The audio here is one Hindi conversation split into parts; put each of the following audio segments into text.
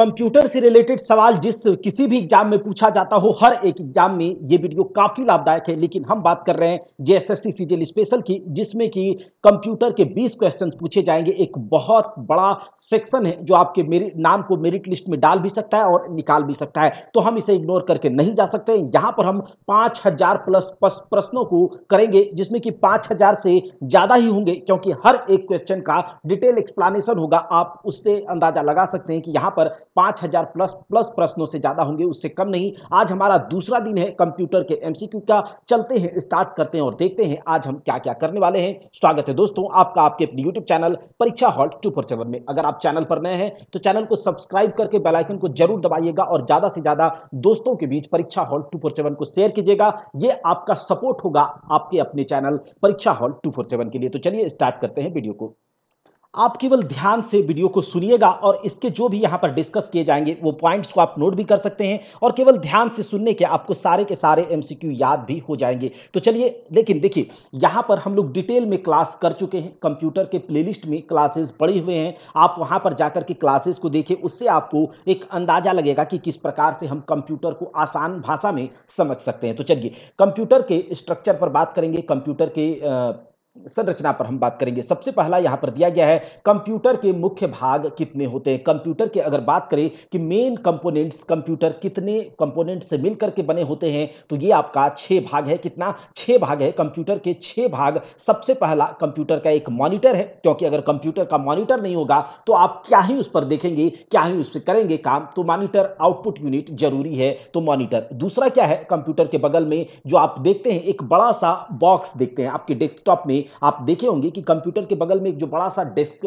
कंप्यूटर से रिलेटेड सवाल जिस किसी भी एग्ज़ाम में पूछा जाता हो, हर एक एग्ज़ाम में ये वीडियो काफ़ी लाभदायक है। लेकिन हम बात कर रहे हैं जेएसएससी सीजीएल स्पेशल की, जिसमें कि कंप्यूटर के 20 क्वेश्चन पूछे जाएँगे। एक बहुत बड़ा सेक्शन है जो आपके मेरिट नाम को मेरिट लिस्ट में डाल भी सकता है और निकाल भी सकता है। तो हम इसे इग्नोर करके नहीं जा सकते। यहाँ पर हम पाँच हज़ार प्लस प्रश्नों को करेंगे, जिसमें कि पाँच हज़ार से ज़्यादा ही होंगे, क्योंकि हर एक क्वेश्चन का डिटेल एक्सप्लानेशन होगा। आप उससे अंदाज़ा लगा सकते हैं कि यहाँ पर पाँच हज़ार प्लस प्लस प्रश्नों से ज़्यादा होंगे, उससे कम नहीं। आज हमारा दूसरा दिन है कंप्यूटर के एमसीक्यू का। चलते हैं स्टार्ट करते हैं और देखते हैं आज हम क्या क्या करने वाले हैं। स्वागत है दोस्तों आपका, आपके अपने यूट्यूब चैनल परीक्षा हॉल टू फोर सेवन में। अगर आप चैनल पर नए हैं तो चैनल को सब्सक्राइब करके बेलाइकन को ज़रूर दबाइएगा और ज़्यादा से ज़्यादा दोस्तों के बीच परीक्षा हॉल टू फोर सेवन को शेयर कीजिएगा। ये आपका सपोर्ट होगा आपके अपने चैनल परीक्षा हॉल टू फोर सेवन के लिए। तो चलिए स्टार्ट करते हैं वीडियो को। आप केवल ध्यान से वीडियो को सुनिएगा और इसके जो भी यहाँ पर डिस्कस किए जाएँगे, वो पॉइंट्स को आप नोट भी कर सकते हैं और केवल ध्यान से सुनने के आपको सारे के सारे एमसीक्यू याद भी हो जाएँगे। तो चलिए, लेकिन देखिए, यहाँ पर हम लोग डिटेल में क्लास कर चुके हैं, कंप्यूटर के प्लेलिस्ट में क्लासेस पड़े हुए हैं। आप वहाँ पर जाकर के क्लासेस को देखिए, उससे आपको एक अंदाज़ा लगेगा कि किस प्रकार से हम कंप्यूटर को आसान भाषा में समझ सकते हैं। तो चलिए, कंप्यूटर के स्ट्रक्चर पर बात करेंगे, कंप्यूटर के संरचना पर हम बात करेंगे। सबसे पहला यहाँ पर दिया गया है, कंप्यूटर के मुख्य भाग कितने होते हैं? कंप्यूटर के अगर बात करें कि मेन कंपोनेंट्स कंप्यूटर कितने कंपोनेंट से मिलकर के बने होते हैं तो ये आपका छह भाग है। कितना? छह भाग है कंप्यूटर के छह भाग। सबसे पहला कंप्यूटर का एक मॉनिटर है, क्योंकि अगर कंप्यूटर का मॉनिटर नहीं होगा तो आप क्या ही उस पर देखेंगे, क्या ही उस पर करेंगे काम तो मॉनिटर आउटपुट यूनिट ज़रूरी है तो मॉनिटर दूसरा क्या है? कंप्यूटर के बगल में जो आप देखते हैं, एक बड़ा सा बॉक्स देखते हैं, आपके डेस्कटॉप में आप देखे होंगे कि कंप्यूटर के बगल में एक जो बड़ा सा डेस्क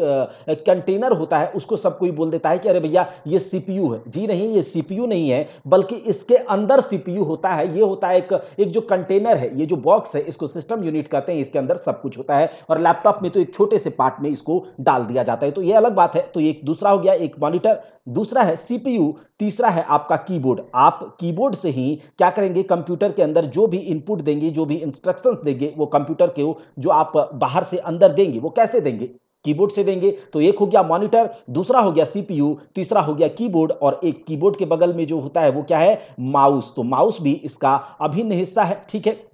कंटेनर होता है, उसको सब कोई बोल देता है कि अरे भैया, ये सीपीयू है। जी नहीं, ये सीपीयू नहीं है, बल्कि इसके अंदर सीपीयू होता है। ये होता है एक एक जो कंटेनर है, ये जो बॉक्स है, इसको सिस्टम यूनिट कहते हैं, इसके अंदर सब कुछ होता है और लैपटॉप में तो एक छोटे से पार्ट में इसको डाल दिया जाता है। तो ये अलग बात है। तो एक दूसरा हो गया, एक मॉनिटर। दूसरा है सीपीयू, तीसरा है आपका कीबोर्ड। आप कीबोर्ड से ही क्या करेंगे? कंप्यूटर के अंदर जो भी इनपुट देंगे, जो भी इंस्ट्रक्शंस देंगे, वो कंप्यूटर के जो आप बाहर से अंदर देंगे, वो कैसे देंगे? कीबोर्ड से देंगे। तो एक हो गया मॉनिटर, दूसरा हो गया सीपीयू, तीसरा हो गया कीबोर्ड और एक कीबोर्ड के बगल में जो होता है वो क्या है? माउस। तो माउस भी इसका अभिन्न हिस्सा है, ठीक है?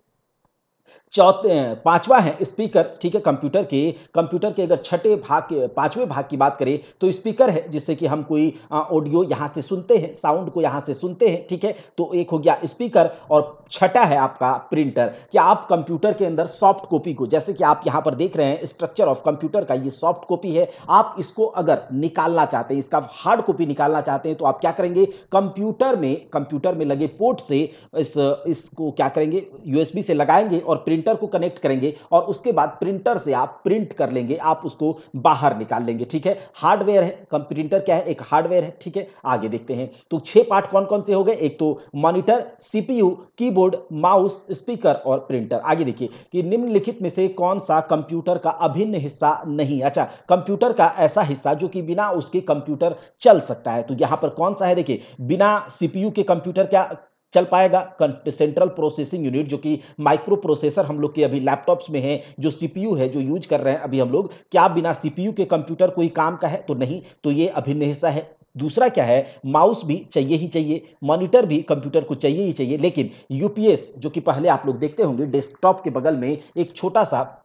चौथे पांचवा है स्पीकर, ठीक है, कंप्यूटर के कंप्यूटर के अगर छठे भाग पाँचवें भाग की बात करें तो स्पीकर है, जिससे कि हम कोई ऑडियो यहाँ से सुनते हैं, साउंड को यहाँ से सुनते हैं, ठीक है तो एक हो गया स्पीकर और छठा है आपका प्रिंटर कि आप कंप्यूटर के अंदर सॉफ्ट कॉपी को, जैसे कि आप यहाँ पर देख रहे हैं स्ट्रक्चर ऑफ़ कंप्यूटर का ये सॉफ्ट कॉपी है, आप इसको अगर निकालना चाहते हैं, इसका हार्ड कॉपी निकालना चाहते हैं तो आप क्या करेंगे? कंप्यूटर में कंप्यूटर में लगे पोर्ट से इस, इसको क्या करेंगे? यूएसबी से लगाएँगे और प्रिंटर को कनेक्ट करेंगे और उसके बाद प्रिंटर से आप प्रिंट कर लेंगे, आप उसको बाहर निकाल लेंगे, ठीक है? हार्डवेयर है प्रिंटर क्या है? एक हार्डवेयर है, ठीक है? आगे देखते हैं। तो छह पार्ट कौन कौन से हो गए? एक तो monitor CPU keyboard mouse speaker और प्रिंटर आगे देखिए कि निम्नलिखित में से कौन सा कंप्यूटर का अभिन्न हिस्सा नहीं अच्छा कंप्यूटर का ऐसा हिस्सा जो कि बिना उसके कंप्यूटर चल सकता है। तो यहाँ पर कौन सा है? देखिए, बिना सीपीयू के कंप्यूटर क्या चल पाएगा? सेंट्रल प्रोसेसिंग यूनिट जो कि माइक्रो प्रोसेसर हम लोग के अभी लैपटॉप्स में है, जो सीपीयू है, जो यूज़ कर रहे हैं, अभी हम लोग, क्या बिना सीपीयू के कंप्यूटर कोई काम का है? तो नहीं तो ये अभिन्न हिस्सा है। दूसरा क्या है, माउस भी चाहिए ही चाहिए, मॉनिटर भी कंप्यूटर को चाहिए ही चाहिए। लेकिन यूपीएस जो कि पहले आप लोग देखते होंगे, डेस्कटॉप के बगल में एक छोटा सा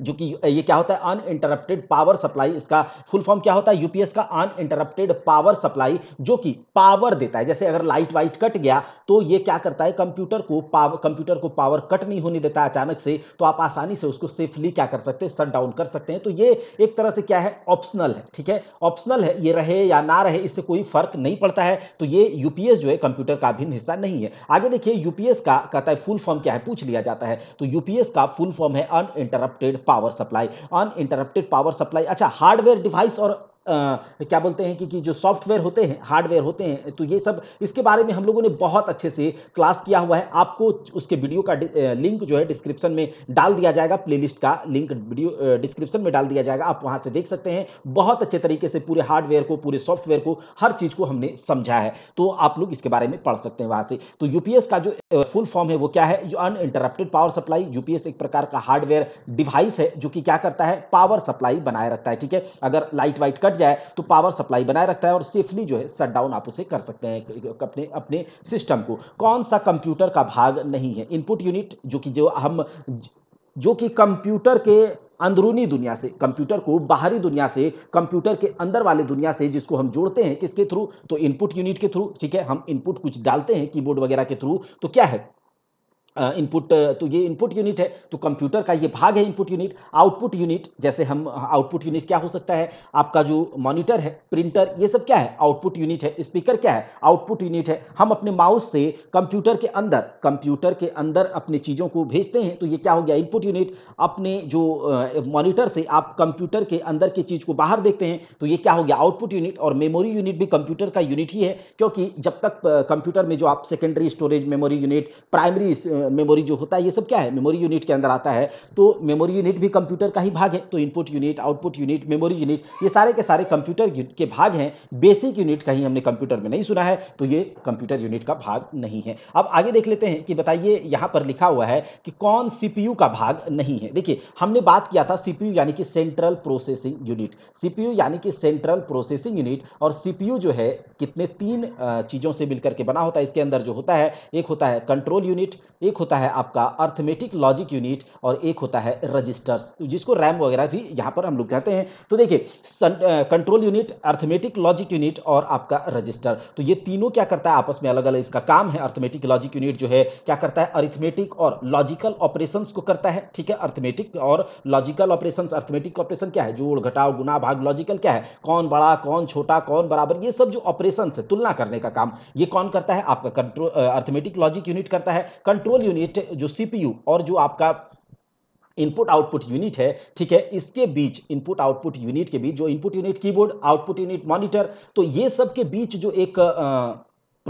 जो कि ये क्या होता है? अनइंटरप्टेड पावर सप्लाई इसका फुल फॉर्म क्या होता है? यूपीएस का अनइंटरप्टेड पावर सप्लाई जो कि पावर देता है। जैसे अगर लाइट वाइट कट गया तो ये क्या करता है? कंप्यूटर को पावर कंप्यूटर को पावर कट नहीं होने देता अचानक से तो आप आसानी से उसको सेफली क्या कर सकते हैं? शट डाउन कर सकते हैं। तो ये एक तरह से क्या है? ऑप्शनल है, ठीक है? ऑप्शनल है, ये रहे या ना रहे, इससे कोई फ़र्क नहीं पड़ता है। तो ये यूपीएस जो है कंप्यूटर का भिन्न हिस्सा नहीं है। आगे देखिए यूपीएस का, कहता है फुल फॉर्म क्या है? पूछ लिया जाता है। तो यूपीएस का फुल फॉर्म है uninterrupted power supply uninterrupted power supply अच्छा हार्डवेयर डिवाइस और आ, क्या बोलते हैं कि, कि जो सॉफ्टवेयर होते हैं हार्डवेयर होते हैं तो ये सब इसके बारे में हम लोगों ने बहुत अच्छे से क्लास किया हुआ है। आपको उसके वीडियो का लिंक जो है डिस्क्रिप्शन में डाल दिया जाएगा प्लेलिस्ट का लिंक वीडियो डिस्क्रिप्शन में डाल दिया जाएगा आप वहाँ से देख सकते हैं। बहुत अच्छे तरीके से पूरे हार्डवेयर को पूरे सॉफ्टवेयर को हर चीज़ को हमने समझा है। तो आप लोग इसके बारे में पढ़ सकते हैं वहाँ से। तो यूपीएस का जो फुल फॉर्म है वो क्या है? जो अनइंटरप्टेड पावर सप्लाई। यूपीएस एक प्रकार का हार्डवेयर डिवाइस है जो कि क्या करता है? पावर सप्लाई बनाए रखता है ठीक है? अगर लाइट वाइट कट जाए तो पावर सप्लाई बनाए रखता है और सेफली जो है शट डाउन आप उसे कर सकते हैं अपने अपने सिस्टम को। कौन सा कंप्यूटर का भाग नहीं है? इनपुट यूनिट जो कि जो हम जो कि कंप्यूटर के अंदरूनी दुनिया से कंप्यूटर को बाहरी दुनिया से कंप्यूटर के अंदर वाले दुनिया से जिसको हम जोड़ते हैं किसके थ्रू? तो इनपुट यूनिट के थ्रू, ठीक है? हम इनपुट कुछ डालते हैं कीबोर्ड वगैरह के थ्रू तो क्या है? इनपुट तो ये इनपुट यूनिट है तो कंप्यूटर का ये भाग है इनपुट यूनिट आउटपुट यूनिट जैसे हम आउटपुट यूनिट क्या हो सकता है, आपका जो मॉनिटर है प्रिंटर ये सब क्या है आउटपुट यूनिट है स्पीकर क्या है आउटपुट यूनिट है, हम अपने माउस से कंप्यूटर के अंदर कंप्यूटर के अंदर अपने चीज़ों को भेजते हैं तो ये क्या हो गया इनपुट यूनिट अपने जो मॉनिटर से आप कंप्यूटर के अंदर की चीज़ को बाहर देखते हैं तो ये क्या हो गया आउटपुट यूनिट और मेमोरी यूनिट भी कंप्यूटर का यूनिट ही है, क्योंकि जब तक कंप्यूटर में जो आप secondary storage memory unit primary memory जो होता है, ये सब क्या है? मेमोरी यूनिट के अंदर आता है। तो मेमोरी यूनिट भी कंप्यूटर का ही भाग है। तो input unit, output unit, memory unit, ये सारे के सारे कंप्यूटर के भाग हैं। बेसिक यूनिट कहीं हमने कंप्यूटर में नहीं सुना है तो ये कंप्यूटर यूनिट का भाग नहीं है। अब आगे देख लेते हैं कि बताइए, यहाँ पर लिखा हुआ है कि कौन सीपीयू का भाग नहीं है। देखिए, हमने बात किया था सीपीयू यानी कि सेंट्रल प्रोसेसिंग यूनिट। सीपीयू यानी कि सेंट्रल प्रोसेसिंग यूनिट और सीपीयू जो है, कितने तीन चीज़ों से मिलकर के बना होता है। इसके अंदर जो होता है, एक होता है कंट्रोल यूनिट एक होता है आपका अर्थमेटिक लॉजिक यूनिट और एक होता है रजिस्टर्स। जिसको रैम वगैरह भी यहाँ पर हम लोग कहते हैं। तो देखिए control unit arithmetic logic unit और आपका रजिस्टर। तो ये तीनों क्या करता है? आपस में अलग अलग इसका काम है। अर्थमेटिक लॉजिक यूनिट जो है, क्या करता है? अरिथमेटिक और लॉजिकल ऑपरेशन को करता है। ठीक है? अर्थमेटिक और लॉजिकल ऑपरेशन अर्थमेटिक ऑपरेशन क्या है? जोड़, घटाव, गुना, भाग लॉजिकल क्या है? कौन बड़ा, कौन छोटा, कौन बराबर? ये सब जो ऑपरेशन है, तुलना करने का काम। ये कौन करता है? आपका कंट्रोल अर्थमेटिक लॉजिक यूनिट करता है। कंट्रोल यूनिट जो सीपीयू और जो आपका इनपुट आउटपुट यूनिट है ठीक है इसके बीच इनपुट आउटपुट यूनिट के बीच जो input unit keyboard output unit monitor तो ये सब के बीच जो एक आ,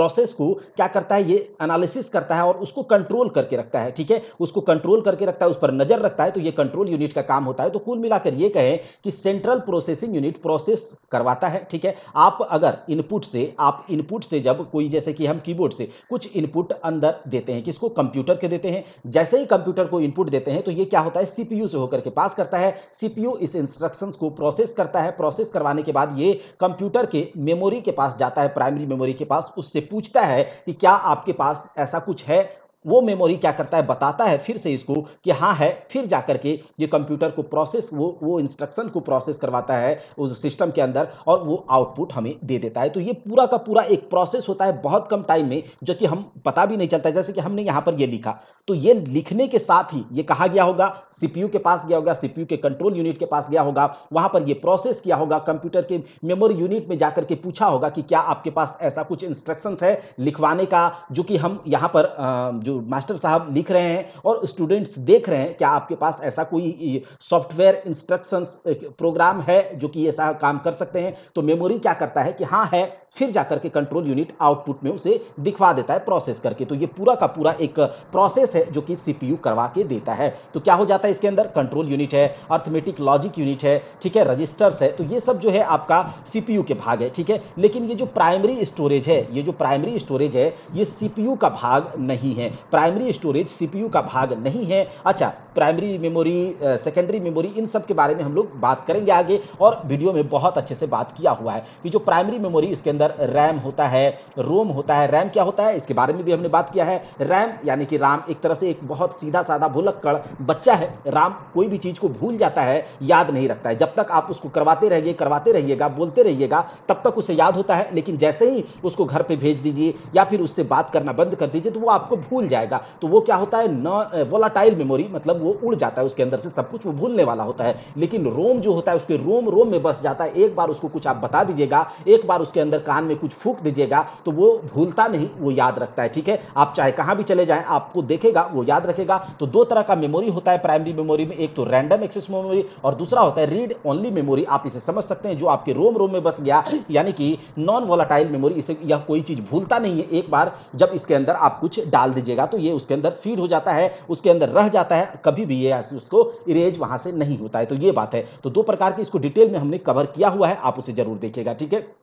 प्रोसेस को क्या करता है, ये एनालिसिस करता है और उसको कंट्रोल करके रखता है, ठीक है? उसको कंट्रोल करके रखता है, उस पर नज़र रखता है तो ये कंट्रोल यूनिट का काम होता है। तो कुल मिलाकर ये कहें कि सेंट्रल प्रोसेसिंग यूनिट प्रोसेस करवाता है, ठीक है? आप अगर इनपुट से, आप इनपुट से जब कोई, जैसे कि हम कीबोर्ड से कुछ इनपुट अंदर देते हैं, किसको? कंप्यूटर के देते हैं। जैसे ही कंप्यूटर को इनपुट देते हैं तो ये क्या होता है? सीपीयू से होकर के पास करता है। सीपीयू इस इंस्ट्रक्शंस को प्रोसेस करता है। प्रोसेस करवाने के बाद ये कंप्यूटर के मेमोरी के पास जाता है प्राइमरी मेमोरी के पास, उससे पूछता है कि क्या आपके पास ऐसा कुछ है? वो मेमोरी क्या करता है? बताता है फिर से इसको कि हाँ है, फिर जाकर के ये कंप्यूटर को प्रोसेस वो वो इंस्ट्रक्शन को प्रोसेस करवाता है उस सिस्टम के अंदर और वो आउटपुट हमें दे देता है। तो ये पूरा का पूरा एक प्रोसेस होता है बहुत कम टाइम में, जो कि हम पता भी नहीं चलता जैसे कि हमने यहाँ पर ये लिखा। तो ये लिखने के साथ ही ये कहा गया होगा? सीपीयू के पास गया होगा सीपीयू के कंट्रोल यूनिट के पास गया होगा। वहाँ पर ये प्रोसेस किया होगा कंप्यूटर के मेमोरी यूनिट में जाकर के पूछा होगा कि क्या आपके पास ऐसा कुछ इंस्ट्रक्शंस है लिखवाने का, जो कि हम यहाँ पर जो जो मास्टर साहब लिख रहे हैं और स्टूडेंट्स देख रहे हैं, क्या आपके पास ऐसा कोई सॉफ्टवेयर इंस्ट्रक्शंस प्रोग्राम है जो कि ऐसा काम कर सकते हैं? तो मेमोरी क्या करता है कि हाँ है, फिर जाकर के कंट्रोल यूनिट आउटपुट में उसे दिखवा देता है प्रोसेस करके। तो ये पूरा का पूरा एक प्रोसेस है जो कि सीपीयू करवा के देता है। तो क्या हो जाता है इसके अंदर? कंट्रोल यूनिट है अर्थमेटिक लॉजिक यूनिट है, ठीक है रजिस्टर्स है तो ये सब जो है आपका सीपीयू के भाग है, ठीक है? लेकिन ये जो प्राइमरी स्टोरेज है, ये जो प्राइमरी स्टोरेज है, ये सीपीयू का भाग नहीं है। प्राइमरी स्टोरेज सीपीयू का भाग नहीं है। अच्छा प्राइमरी मेमोरी सेकेंडरी मेमोरी इन सब के बारे में हम लोग बात करेंगे आगे और वीडियो में बहुत अच्छे से बात किया हुआ है कि जो प्राइमरी मेमोरी इसके अंदर रैम होता है रोम होता है रैम क्या होता है, इसके बारे में भी हमने बात किया है। रैम यानी कि राम एक तरह से एक बहुत सीधा साधा भुलक्कड़ बच्चा है। राम कोई भी चीज़ को भूल जाता है, याद नहीं रखता है। जब तक आप उसको करवाते रहिए, करवाते रहिएगा, बोलते रहिएगा, तब तक उसे याद होता है। लेकिन जैसे ही उसको घर पर भेज दीजिए या फिर उससे बात करना बंद कर दीजिए तो वो आपको भूल जाएगा। तो वो क्या होता है? न वोलाटाइल मेमोरी मतलब वो उड़ जाता है उसके अंदर से, सब कुछ वो भूलने वाला होता है। लेकिन रोम जो होता है, उसके रोम रोम में बस जाता है। एक बार उसको कुछ आप बता दीजिएगा, एक बार उसके अंदर कान में कुछ फूक दीजिएगा तो वो भूलता नहीं, वो याद रखता है, ठीक है? आप चाहे कहाँ भी चले जाएँ, आपको देखेगा, वो याद रखेगा। तो दो तरह का मेमोरी होता है प्राइमरी मेमोरी में, एक तो रैंडम एक्सेस मेमोरी और दूसरा होता है रीड ओनली मेमोरी आप इसे समझ सकते हैं, जो आपके रोम रोम में बस गया, यानी कि नॉन वोलाटाइल मेमोरी इसे यह कोई चीज़ भूलता नहीं है, एक बार जब इसके अंदर आप कुछ डाल दीजिएगा तो ये उसके अंदर फ़ीड हो जाता है, उसके अंदर रह जाता है कभी भी ये उसको इरेज वहाँ से नहीं होता है। तो ये बात है। तो दो प्रकार के इसको डिटेल में हमने कवर किया हुआ है। आप उसे ज़रूर देखिएगा, ठीक है?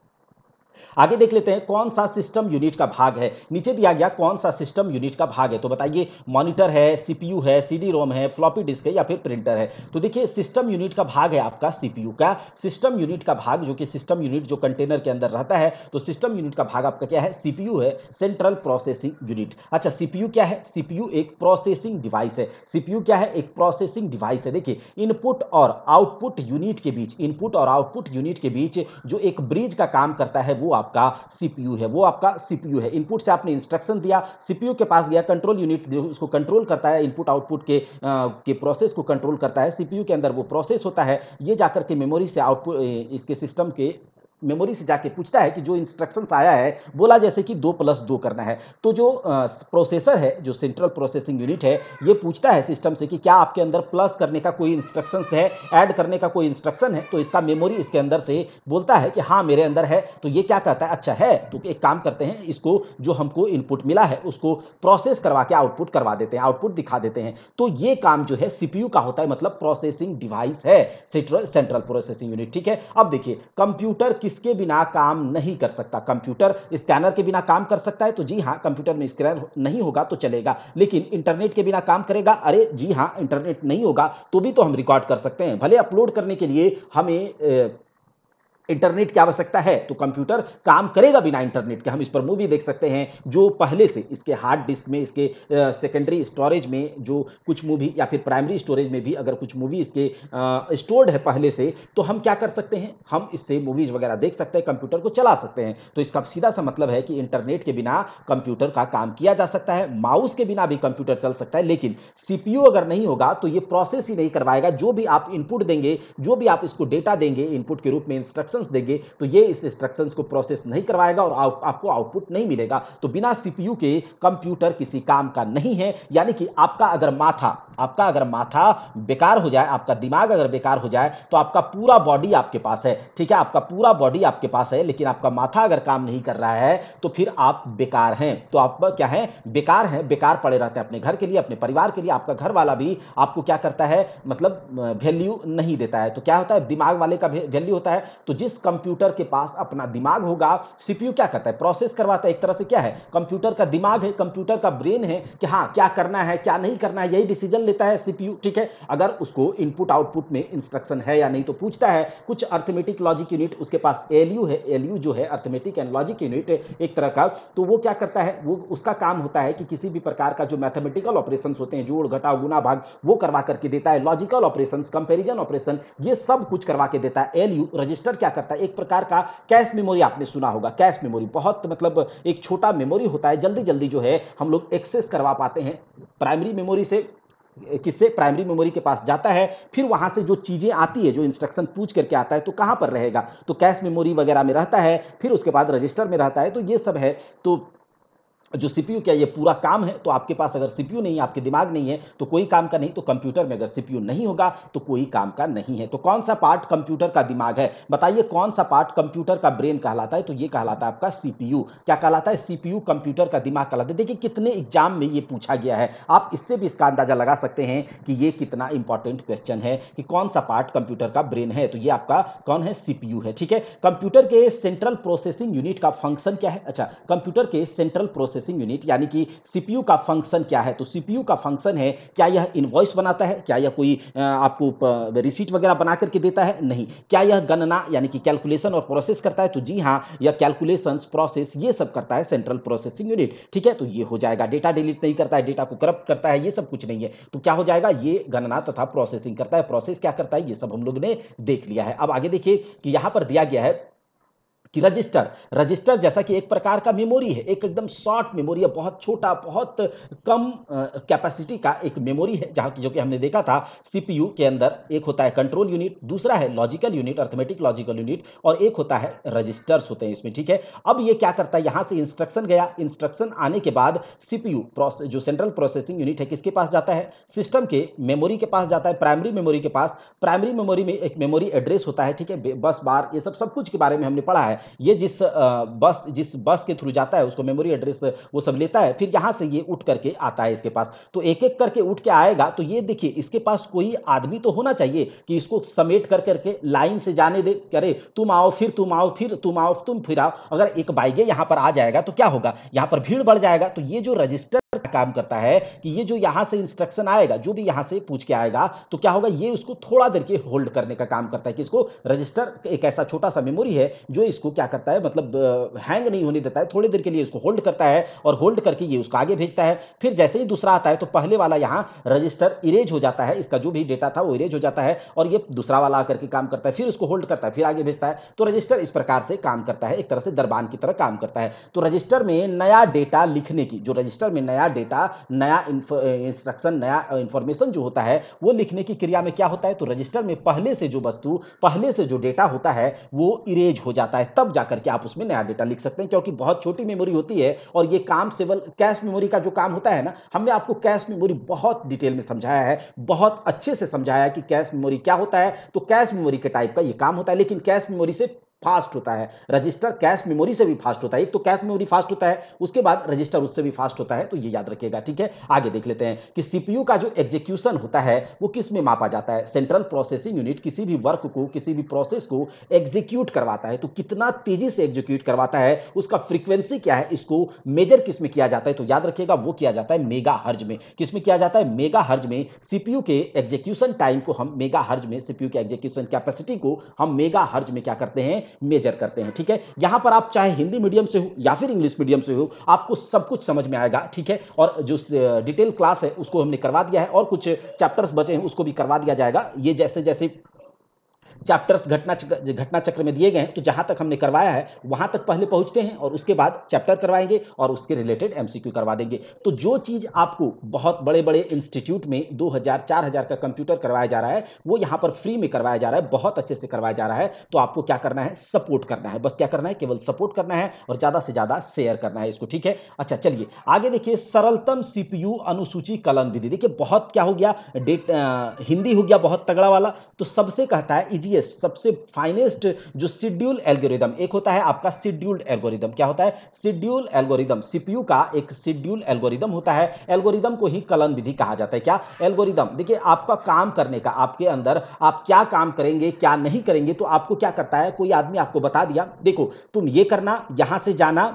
आगे देख लेते हैं, कौन सा सिस्टम यूनिट का भाग है? नीचे दिया गया कौन सा सिस्टम यूनिट का भाग है? तो बताइए मॉनिटर है सीपीयू है सीडी रोम है फ्लॉपी डिस्क है या फिर प्रिंटर है? तो देखिए सिस्टम यूनिट का भाग है आपका सीपीयू का। सिस्टम यूनिट का भाग जो कि सिस्टम यूनिट जो कंटेनर के अंदर रहता है तो सिस्टम यूनिट का भाग आपका क्या है? सीपीयू है सेंट्रल प्रोसेसिंग यूनिट अच्छा सीपीयू क्या है? सीपीयू एक प्रोसेसिंग डिवाइस है। सीपीयू क्या है? एक प्रोसेसिंग डिवाइस है। देखिए इनपुट और आउटपुट यूनिट के बीच इनपुट और आउटपुट यूनिट के बीच जो एक ब्रिज का काम करता है, वो आपका सीपीयू है वो आपका सीपीयू है। इनपुट से आपने इंस्ट्रक्शन दिया सीपीयू के पास गया कंट्रोल यूनिट उसको कंट्रोल करता है इनपुट आउटपुट के आ, के प्रोसेस को कंट्रोल करता है सीपीयू के अंदर वो प्रोसेस होता है ये जाकर के मेमोरी से आउटपुट इसके सिस्टम के मेमोरी से जाके पूछता है कि जो इंस्ट्रक्शंस आया है, बोला जैसे कि दो प्लस दो करना है। तो जो प्रोसेसर है, जो सेंट्रल प्रोसेसिंग यूनिट है, ये पूछता है सिस्टम से कि क्या आपके अंदर प्लस करने का कोई इंस्ट्रक्शन है ऐड करने का कोई इंस्ट्रक्शन है? तो इसका मेमोरी इसके अंदर से बोलता है कि हाँ मेरे अंदर है। तो ये क्या कहता है? अच्छा है तो एक काम करते हैं, इसको जो हमको इनपुट मिला है, उसको प्रोसेस करवा के आउटपुट करवा देते हैं आउटपुट दिखा देते हैं। तो ये काम जो है सीपीयू का होता है मतलब प्रोसेसिंग डिवाइस है सेंट्रल प्रोसेसिंग यूनिट ठीक है? अब देखिए कंप्यूटर किसके बिना काम नहीं कर सकता? कंप्यूटर स्कैनर के बिना काम कर सकता है? तो जी हाँ कंप्यूटर में स्कैनर नहीं होगा तो चलेगा। लेकिन इंटरनेट के बिना काम करेगा? अरे जी हाँ इंटरनेट नहीं होगा तो भी तो हम रिकॉर्ड कर सकते हैं। भले अपलोड करने के लिए हमें इंटरनेट की आवश्यकता है तो कंप्यूटर काम करेगा बिना इंटरनेट के। हम इस पर मूवी देख सकते हैं, जो पहले से इसके हार्ड डिस्क में, इसके सेकेंडरी स्टोरेज में, जो कुछ मूवी या फिर प्राइमरी स्टोरेज में भी अगर कुछ मूवी इसके स्टोर्ड है पहले से तो हम क्या कर सकते हैं? हम इससे मूवीज़ वगैरह देख सकते हैं, कंप्यूटर को चला सकते हैं। तो इसका सीधा सा मतलब है कि इंटरनेट के बिना कंप्यूटर का काम किया जा सकता है, माउस के बिना भी कंप्यूटर चल सकता है, लेकिन सीपीयू अगर नहीं होगा तो ये प्रोसेस ही नहीं करवाएगा। जो भी आप इनपुट देंगे, जो भी आप इसको डेटा देंगे इनपुट के रूप में इंस्ट्रक्शन इंस्ट्रक्शंस देंगे तो ये इस इंस्ट्रक्शंस को प्रोसेस नहीं करवाएगा और आप, आपको आउटपुट नहीं मिलेगा। तो बिना सीपीयू के कंप्यूटर किसी काम का नहीं है। यानी कि आपका अगर माथा आपका अगर माथा बेकार हो जाए आपका दिमाग अगर बेकार हो जाए तो आपका पूरा बॉडी आपके पास है। ठीक है? आपका पूरा बॉडी आपके पास है लेकिन आपका माथा अगर काम नहीं कर रहा है तो फिर आप बेकार हैं। तो आप क्या है? बेकार हैं बेकार पड़े रहते हैं अपने घर के लिए अपने परिवार के लिए आपका घर वाला भी आपको क्या करता है? मतलब वैल्यू नहीं देता है। तो क्या होता है? दिमाग वाले का वैल्यू होता है। तो जिस कंप्यूटर के पास अपना दिमाग होगा, सीपीयू क्या करता है? प्रोसेस करवाता है। एक तरह से क्या है? कंप्यूटर का दिमाग है कंप्यूटर का ब्रेन है कि हाँ क्या करना है, क्या नहीं करना है, यही डिसीज़न लेता है सीपीयू, ठीक है? अगर उसको इनपुट आउटपुट में इंस्ट्रक्शन है या नहीं तो पूछता है, कुछ अर्थमेटिक लॉजिक यूनिट उसके पास एलयू है एलयू जो है अर्थमेटिक एंड लॉजिक यूनिट एक तरह का तो वो क्या करता है? वो उसका काम होता है कि किसी भी प्रकार का जो मैथमेटिकल ऑपरेशन होते हैं, जोड़, घटाव, गुना, भाग, वो करवा करके देता है लॉजिकल ऑपरेशन कंपेरिजन ऑपरेशन ये सब कुछ करवा के देता है एलयू रजिस्टर क्या करता है। एक प्रकार का कैश मेमोरी आपने सुना होगा। कैश मेमोरी बहुत मतलब एक छोटा मेमोरी होता है। जल्दी जल्दी जो है हम लोग एक्सेस करवा पाते हैं। प्राइमरी मेमोरी से, किससे? प्राइमरी मेमोरी के पास जाता है। फिर वहाँ से जो चीज़ें आती है, जो इंस्ट्रक्शन पूछ करके आता है तो कहाँ पर रहेगा? तो कैश मेमोरी वगैरह में रहता है। फिर उसके बाद रजिस्टर में रहता है। तो ये सब है। तो जो सीपीयू क्या ये पूरा काम है तो आपके पास अगर सीपीयू नहीं आपके दिमाग नहीं है तो कोई काम का नहीं तो कंप्यूटर में अगर सीपीयू नहीं होगा तो कोई काम का नहीं है। तो कौन सा पार्ट कंप्यूटर का दिमाग है? बताइए कौन सा पार्ट कंप्यूटर का ब्रेन कहलाता है तो ये कहलाता है आपका सीपीयू। क्या कहलाता है सीपीयू कंप्यूटर का दिमाग कहलाता है? देखिए कितने एग्ज़ाम में ये पूछा गया है। आप इससे भी इसका अंदाज़ा लगा सकते हैं कि ये कितना इंपॉर्टेंट क्वेश्चन है कि कौन सा पार्ट कंप्यूटर का ब्रेन है तो ये आपका कौन है? सीपीयू है, ठीक है? कंप्यूटर के सेंट्रल प्रोसेसिंग यूनिट का फ़ंक्शन क्या है? अच्छा कंप्यूटर के सेंट्रल प्रोसेसिंग प्रोसेसिंग यूनिट यानी कि सीपीयू का फ़ंक्शन क्या है? तो सीपीयू का फ़ंक्शन है, क्या यह इनवॉइस बनाता है? क्या यह कोई आपको रिसीट वगैरह बना करके देता है? नहीं। क्या यह गणना, यानी कि कैलकुलेशन और प्रोसेस करता है? तो जी हाँ यह कैलकुलेशन प्रोसेस ये सब करता है सेंट्रल प्रोसेसिंग यूनिट ठीक है? तो ये हो जाएगा। डेटा डिलीट नहीं करता है डेटा को करप्ट करता है, ये सब कुछ नहीं है। तो क्या हो जाएगा? ये गणना तथा प्रोसेसिंग करता है। प्रोसेस क्या करता है? ये सब हम लोग ने देख लिया है। अब आगे देखिए कि यहाँ पर दिया गया है कि रजिस्टर रजिस्टर जैसा कि एक प्रकार का मेमोरी है, एक एकदम शॉर्ट मेमोरी है बहुत छोटा, बहुत कम कैपेसिटी का एक मेमोरी है, जहाँ की जो कि हमने देखा था सीपीयू के अंदर एक होता है कंट्रोल यूनिट दूसरा है logical unit arithmetic logical unit और एक होता है रजिस्टर्स होते हैं इसमें, ठीक है? अब ये क्या करता है? यहाँ से इंस्ट्रक्शन गया। इंस्ट्रक्शन आने के बाद सीपीयू जो सेंट्रल प्रोसेसिंग यूनिट है, किसके पास जाता है? सिस्टम के मेमोरी के पास जाता है प्राइमरी मेमोरी के पास। प्राइमरी मेमोरी में एक मेमोरी एड्रेस होता है, ठीक है? बस, बार, ये सब सब कुछ के बारे में हमने पढ़ा है। ये जिस बस जिस बस के थ्रू जाता है, उसको मेमोरी एड्रेस वो सब लेता है, फिर यहाँ से ये उठ करके आता है इसके पास। तो एक एक करके उठ के आएगा तो ये देखिए, इसके पास कोई आदमी तो होना चाहिए कि इसको समेट कर करके लाइन से जाने दे, करे, तुम आओ, फिर तुम आओ, फिर तुम आओ तुम फिर आओ। अगर एक बाइगे यहाँ पर आ जाएगा तो क्या होगा? यहाँ पर भीड़ बढ़ जाएगा। तो ये जो रजिस्टर काम करता है कि ये जो यहाँ से इंस्ट्रक्शन आएगा, जो भी यहाँ से पूछ के आएगा तो क्या होगा, ये उसको थोड़ा देर के होल्ड करने का काम करता है कि इसको रजिस्टर एक ऐसा छोटा सा मेमोरी है जो इसको क्या करता है मतलब हैंग नहीं होने देता है, थोड़ी देर के लिए इसको होल्ड करता है और होल्ड करके ये उसको आगे भेजता है। फिर जैसे ही दूसरा आता है तो पहले वाला यहाँ रजिस्टर इरेज हो जाता है, इसका जो भी डेटा था वो इरेज हो जाता है और ये दूसरा वाला आकर के काम करता है, फिर उसको होल्ड करता है, फिर आगे भेजता है तो रजिस्टर इस प्रकार से काम करता है, एक तरह से दरबान की तरह काम करता है। तो रजिस्टर में नया डेटा लिखने की, जो रजिस्टर में नया डेटा नया इंस्ट्रक्शन नया इंफॉर्मेशन जो होता है, वो लिखने की क्रिया में क्या होता है? तो रजिस्टर में पहले से जो वस्तु, पहले से जो डेटा होता है, वो इरेज हो जाता है। तब जाकर के आप उसमें नया डेटा लिख सकते हैं, क्योंकि बहुत छोटी मेमोरी होती है और ये काम सेवल कैश मेमोरी का जो काम होता है ना, हमने आपको कैश मेमोरी बहुत डिटेल में समझाया है, बहुत अच्छे से समझाया है कि कैश मेमोरी क्या होता है। तो कैश मेमोरी के टाइप का ये काम होता है, लेकिन कैश मेमोरी से फास्ट होता है। रजिस्टर कैश मेमोरी से भी फास्ट होता है। एक तो कैश मेमोरी फास्ट होता है, उसके बाद रजिस्टर उससे भी फास्ट होता है तो ये याद रखिएगा, ठीक है? आगे देख लेते हैं कि सीपीयू का जो एग्जीक्यूशन होता है, वो किसमें मापा जाता है? सेंट्रल प्रोसेसिंग यूनिट किसी भी वर्क को, किसी भी प्रोसेस को एग्जीक्यूट करवाता है। तो कितना तेज़ी से एग्जीक्यूट करवाता है, उसका फ्रीक्वेंसी क्या है, इसको मेजर किसमें किया जाता है? तो याद रखिएगा, वो किया जाता है मेगा हर्ज में। किसमें किया जाता है? मेगा हर्ज में सीपीयू के एग्जीक्यूशन टाइम को हम मेगा हर्ज में सीपीयू के एग्जीक्यूशन कैपेसिटी को हम मेगा हर्ज में क्या करते हैं? मेजर करते हैं, ठीक है? यहाँ पर आप चाहे हिंदी मीडियम से हो या फिर इंग्लिश मीडियम से हो, आपको सब कुछ समझ में आएगा, ठीक है? और जो डिटेल क्लास है, उसको हमने करवा दिया है और कुछ चैप्टर्स बचे हैं, उसको भी करवा दिया जाएगा। ये जैसे जैसे चैप्टर्स घटना घटना चक्र में दिए गए हैं तो जहाँ तक हमने करवाया है, वहाँ तक पहले पहुँचते हैं और उसके बाद चैप्टर करवाएँगे और उसके रिलेटेड एमसीक्यू करवा देंगे। तो जो चीज़ आपको बहुत बड़े बड़े इंस्टीट्यूट में 2000 4000 का कंप्यूटर करवाया जा रहा है, वो यहाँ पर फ्री में करवाया जा रहा है, बहुत अच्छे से करवाया जा रहा है तो आपको क्या करना है? सपोर्ट करना है। बस क्या करना है? केवल सपोर्ट करना है और ज़्यादा से ज़्यादा शेयर करना है इसको, ठीक है? अच्छा चलिए, आगे देखिए, सरलतम सीपीयू अनुसूची कलन विधि। देखिए, बहुत क्या हो गया? डेट हिंदी हो गया, बहुत तगड़ा वाला। तो सबसे कहता है इजीएस्ट सबसे फाइनेस्ट जो शेड्यूल एल्गोरिदम एक होता है आपका शेड्यूल्ड एल्गोरिदम क्या होता है? शेड्यूल एल्गोरिदम सीपीयू का एक शेड्यूल एल्गोरिदम होता है। एल्गोरिदम को ही कलन विधि कहा जाता है। क्या? एल्गोरिदम देखिए, आपका काम करने का, आपके अंदर आप क्या काम करेंगे, क्या नहीं करेंगे तो आपको क्या करता है? कोई आदमी आपको बता दिया, देखो, तुम ये करना, यहाँ से जाना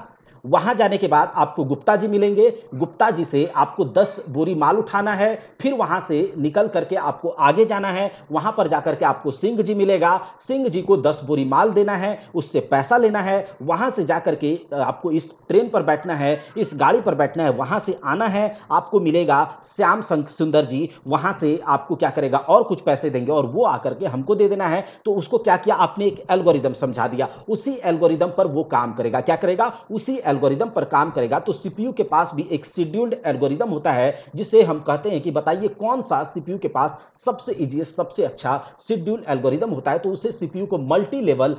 वहाँ जाने के बाद आपको गुप्ता जी मिलेंगे। गुप्ता जी से आपको 10 बोरी माल उठाना है। फिर वहाँ से निकल करके आपको आगे जाना है। वहाँ पर जाकर के आपको सिंह जी मिलेगा। सिंह जी को 10 बोरी माल देना है। उससे पैसा लेना है। वहाँ से जाकर के आपको इस ट्रेन पर बैठना है। इस गाड़ी पर बैठना है। वहाँ से आना है। आपको मिलेगा श्याम सुंदर जी। वहाँ से आपको क्या करेगा? और कुछ पैसे देंगे और वो आकर के हमको दे देना है। तो उसको क्या किया? आपने एक एल्गोरिदम समझा दिया। उसी एल्गोरिदम पर वो काम करेगा। क्या करेगा? उसी एल्गोरिदम पर काम करेगा तो सीपीयू के पास भी एक शेड्यूल्ड एल्गोरिदम होता है, जिसे हम कहते हैं कि बताइए कौन सा सीपीयू के पास सबसे इजीएस्ट सबसे अच्छा शेड्यूल एल्गोरिदम होता है तो उसे सीपीयू को मल्टी लेवल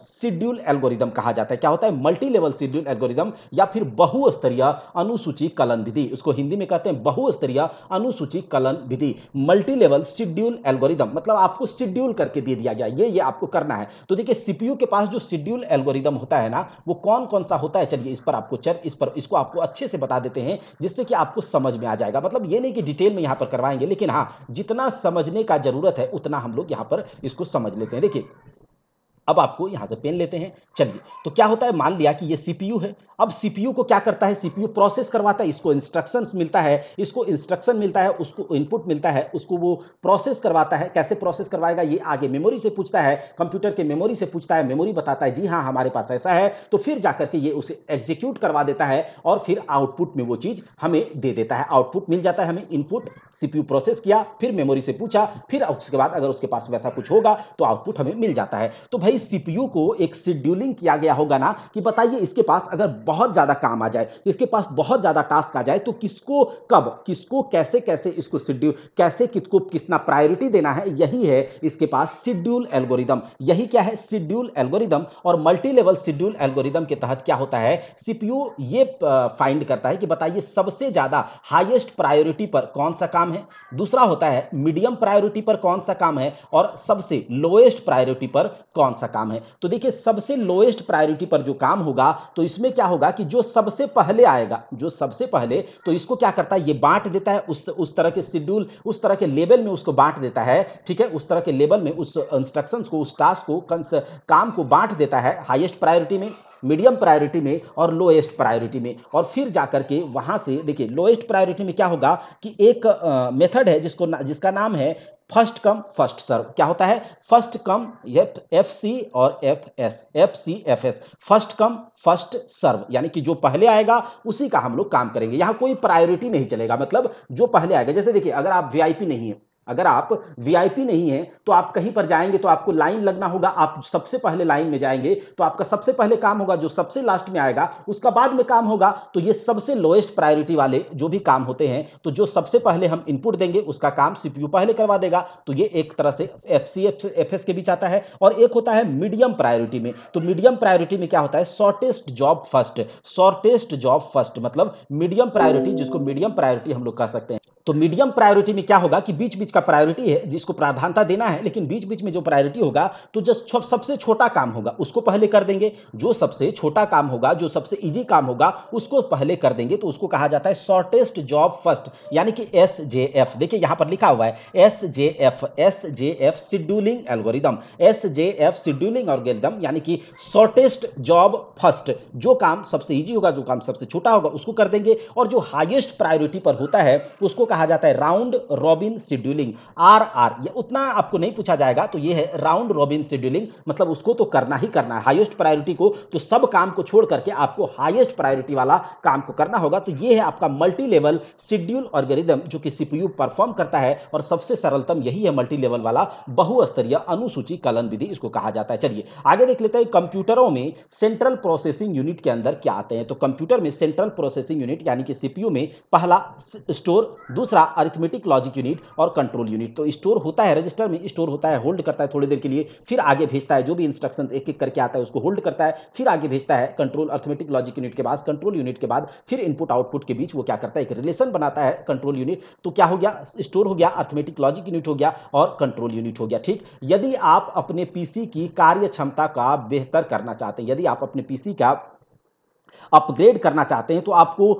शेड्यूल एल्गोरिदम कहा जाता है। क्या होता है? मल्टी लेवल शेड्यूल एल्गोरिदम या फिर बहुस्तरीय अनुसूची कलन विधि। उसको हिंदी में कहते हैं बहुस्तरीय अनुसूची कलन विधि। मल्टी लेवल शेड्यूल एल्गोरिदम मतलब आपको शेड्यूल करके दे दिया गया, ये ये आपको करना है। तो देखिए सीपीयू के पास जो शेड्यूल एल्गोरिदम होता है ना, वो कौन कौन सा है, चलिए इस पर आपको चर इस पर इसको आपको अच्छे से बता देते हैं, जिससे कि आपको समझ में आ जाएगा। मतलब ये नहीं कि डिटेल में यहाँ पर करवाएँगे, लेकिन हाँ जितना समझने का ज़रूरत है, उतना हम लोग यहाँ पर इसको समझ लेते हैं। देखिए अब आपको यहाँ से पेन लेते हैं। चलिए तो क्या होता है? मान लिया कि ये सीपीयू है। अब सीपीयू को क्या करता है? सीपीयू प्रोसेस करवाता है, इसको इंस्ट्रक्शंस मिलता है, इसको इंस्ट्रक्शन मिलता है, उसको इनपुट मिलता है, उसको वो प्रोसेस करवाता है। कैसे प्रोसेस करवाएगा? ये आगे मेमोरी से पूछता है कंप्यूटर के मेमोरी से पूछता है मेमोरी बताता है, जी हाँ हमारे पास ऐसा है। तो फिर जाकर के ये उसे एग्जीक्यूट करवा देता है और फिर आउटपुट में वो चीज़ हमें दे देता है। आउटपुट मिल जाता है हमें इनपुट सीपीयू प्रोसेस किया, फिर मेमोरी से पूछा, फिर उसके बाद अगर उसके पास वैसा कुछ होगा तो आउटपुट हमें मिल जाता है। तो भाई सीपीयू को एक शेड्यूलिंग किया गया होगा ना, कि बताइए इसके पास अगर बहुत ज़्यादा काम आ जाए, इसके पास बहुत ज़्यादा टास्क आ जाए तो किसको कब, किसको कैसे कैसे इसको शेड्यूल कैसे किसको कितना प्रायोरिटी देना है, यही है इसके पास शेड्यूल एल्गोरिदम। यही क्या है? Schedule algorithm. और मल्टी लेवल शेड्यूल एल्गोरिदम के तहत क्या होता है? सीपीयू ये फाइंड करता है कि बताइए सबसे ज़्यादा हाईएस्ट प्रायोरिटी पर कौन सा काम है? दूसरा होता है मीडियम प्रायोरिटी पर कौन सा काम है? और सबसे लोएस्ट प्रायोरिटी पर कौन सा काम है। तो देखिए सबसे लोएस्ट प्रायोरिटी पर जो काम होगा तो इसमें क्या होगा कि जो सबसे पहले आएगा जो सबसे पहले तो इसको क्या करता है? ये बांट देता है उस उस तरह के शेड्यूल उस तरह के लेवल में उसको बांट देता है ठीक है? उस तरह के लेवल में उस इंस्ट्रक्शंस को उस टास्क को काम को बांट देता है हाईएस्ट प्रायोरिटी में मीडियम प्रायोरिटी में और लोएस्ट प्रायोरिटी में। और फिर जाकर के वहाँ से देखिए लोएस्ट प्रायोरिटी में क्या होगा कि एक मेथड है जिसको ना, जिसका नाम है फ़र्स्ट कम, फ़र्स्ट सर्व। क्या होता है? First come F F C और F S. F C, F S. First come, first serve. यानी कि जो पहले आएगा, उसी का हम लोग काम करेंगे। यहाँ कोई प्रायोरिटी नहीं चलेगा। मतलब जो पहले आएगा, जैसे देखिए, अगर आप वीआईपी नहीं है अगर आप वीआईपी नहीं है तो आप कहीं पर जाएँगे तो आपको लाइन लगना होगा। आप सबसे पहले लाइन में जाएँगे तो आपका सबसे पहले काम होगा, जो सबसे लास्ट में आएगा, उसका बाद में काम होगा। तो ये सबसे लोएस्ट प्रायोरिटी वाले जो भी काम होते हैं तो जो सबसे पहले हम इनपुट देंगे, उसका काम सीपीयू पहले करवा देगा। तो ये एक तरह से एफ़ सी एफ़ एस के बीच आता है। और एक होता है मीडियम प्रायोरिटी में। तो मीडियम प्रायोरिटी में क्या होता है? Shortest job first shortest job first मतलब मीडियम प्रायोरिटी जिसको मीडियम प्रायोरिटी हम लोग कह सकते हैं। तो मीडियम प्रायोरिटी में क्या होगा कि बीच बीच का प्रायोरिटी है, जिसको प्राधानता देना है, लेकिन बीच बीच में जो प्रायोरिटी होगा तो जो सबसे छोटा काम होगा, उसको पहले कर देंगे। जो सबसे छोटा काम होगा, जो सबसे इजी काम होगा, उसको पहले कर देंगे तो उसको कहा जाता है शॉर्टेस्ट जॉब फ़र्स्ट यानी कि एस जे एफ़ देखिए, यहाँ पर लिखा हुआ है S J F S J F scheduling algorithm S J F scheduling algorithm यानी कि शॉर्टेस्ट जॉब फ़र्स्ट जो काम सबसे इजी होगा, जो काम सबसे छोटा होगा, उसको कर देंगे। और जो हाईएस्ट प्रायोरिटी पर होता है, उसको कहा जाता है round robin scheduling R R ये उतना आपको नहीं पूछा जाएगा तो ये है राउंड रॉबिन शेड्यूलिंग मतलब उसको तो करना ही करना है। हाईएस्ट प्रायोरिटी को तो सब काम को छोड़ करके आपको हाईएस्ट प्रायोरिटी वाला काम को करना होगा। तो ये है आपका मल्टी लेवल शेड्यूल ऑर्गेरिदम जो कि सीपीयू परफॉर्म करता है, और सबसे सरलतम यही है मल्टी लेवल वाला बहुस्तरीय अनुसूची कलन विधि, इसको कहा जाता है। चलिए, आगे देख लेते हैं कंप्यूटरों में सेंट्रल प्रोसेसिंग यूनिट के अंदर क्या आते हैं। तो कंप्यूटर में सेंट्रल प्रोसेसिंग यूनिट यानी कि सीपीयू में पहला स्टोर दूसरा अरिथमेटिक लॉजिक यूनिट और कंट्रोल यूनिट तो स्टोर होता है रजिस्टर में स्टोर होता है होल्ड करता है थोड़ी देर के लिए, फिर आगे भेजता है, जो भी इंस्ट्रक्शन एक एक करके आता है, उसको होल्ड करता है, फिर आगे भेजता है कंट्रोल अर्थमेटिक लॉजिक यूनिट के बाद कंट्रोल यूनिट के बाद, फिर इनपुट आउटपुट के बीच वो क्या करता है, एक रिलेशन बनाता है कंट्रोल यूनिट तो क्या हो गया? स्टोर हो गया अर्थमेटिक लॉजिक यूनिट हो गया और कंट्रोल यूनिट हो गया, ठीक? यदि आप अपने पीसी की कार्य क्षमता का बेहतर करना चाहते हैं, यदि आप अपने पीसी का अपग्रेड करना चाहते हैं तो आपको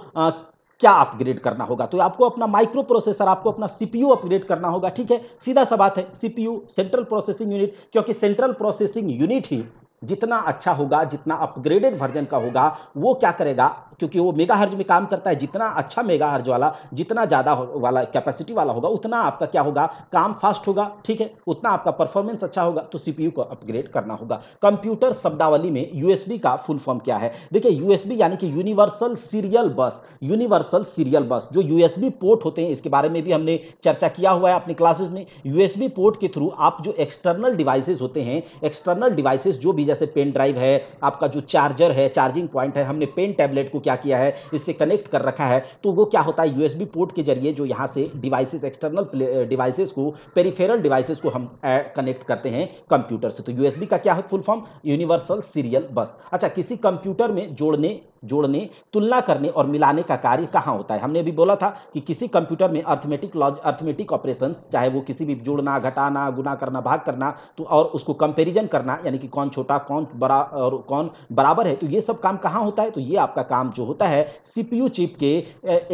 क्या अपग्रेड करना होगा? तो आपको अपना माइक्रो प्रोसेसर आपको अपना सीपीयू अपग्रेड करना होगा, ठीक है? सीधा सा बात है सीपीयू सेंट्रल प्रोसेसिंग यूनिट क्योंकि सेंट्रल प्रोसेसिंग यूनिट ही जितना अच्छा होगा, जितना अपग्रेडेड वर्जन का होगा, वो क्या करेगा? क्योंकि वो मेगा हर्ज में काम करता है, जितना अच्छा मेगा हर्ज वाला, जितना ज़्यादा वाला कैपेसिटी वाला होगा, उतना आपका क्या होगा? काम फास्ट होगा, ठीक है? उतना आपका परफॉर्मेंस अच्छा होगा तो सीपीयू को अपग्रेड करना होगा। कंप्यूटर शब्दावली में यूएसबी का फुल फॉर्म क्या है? देखिए यूएसबी यानी कि universal serial bus universal serial bus जो यूएसबी पोर्ट होते हैं, इसके बारे में भी हमने चर्चा किया हुआ है अपने क्लासेस में। यूएसबी पोर्ट के थ्रू आप जो एक्सटर्नल डिवाइसेस होते हैं एक्सटर्नल डिवाइसेस जो भी जैसे पेन ड्राइव है, आपका जो चार्जर है चार्जिंग पॉइंट है, हमने पेन टैबलेट को क्या किया है, इससे कनेक्ट कर रखा है तो वो क्या होता है यूएसबी पोर्ट के ज़रिए जो यहाँ से डिवाइसेस एक्सटर्नल डिवाइसेस को पेरीफेरल डिवाइसेस को हम कनेक्ट करते हैं कंप्यूटर से। तो यूएसबी का क्या है फुल फॉर्म यूनिवर्सल सीरियल बस अच्छा किसी कंप्यूटर में जोड़ने जोड़ने, तुलना करने और मिलाने का कार्य कहाँ होता है? हमने अभी बोला था कि किसी कंप्यूटर में अर्थमेटिक लॉज, अर्थमेटिक ऑपरेशन चाहे वो किसी भी जोड़ना, घटाना, गुना करना, भाग करना तो और उसको कंपेरिजन करना, यानी कि कौन छोटा, कौन बड़ा और कौन बराबर है तो ये सब काम कहाँ होता है? तो ये आपका काम जो होता है, सीपीयू चिप के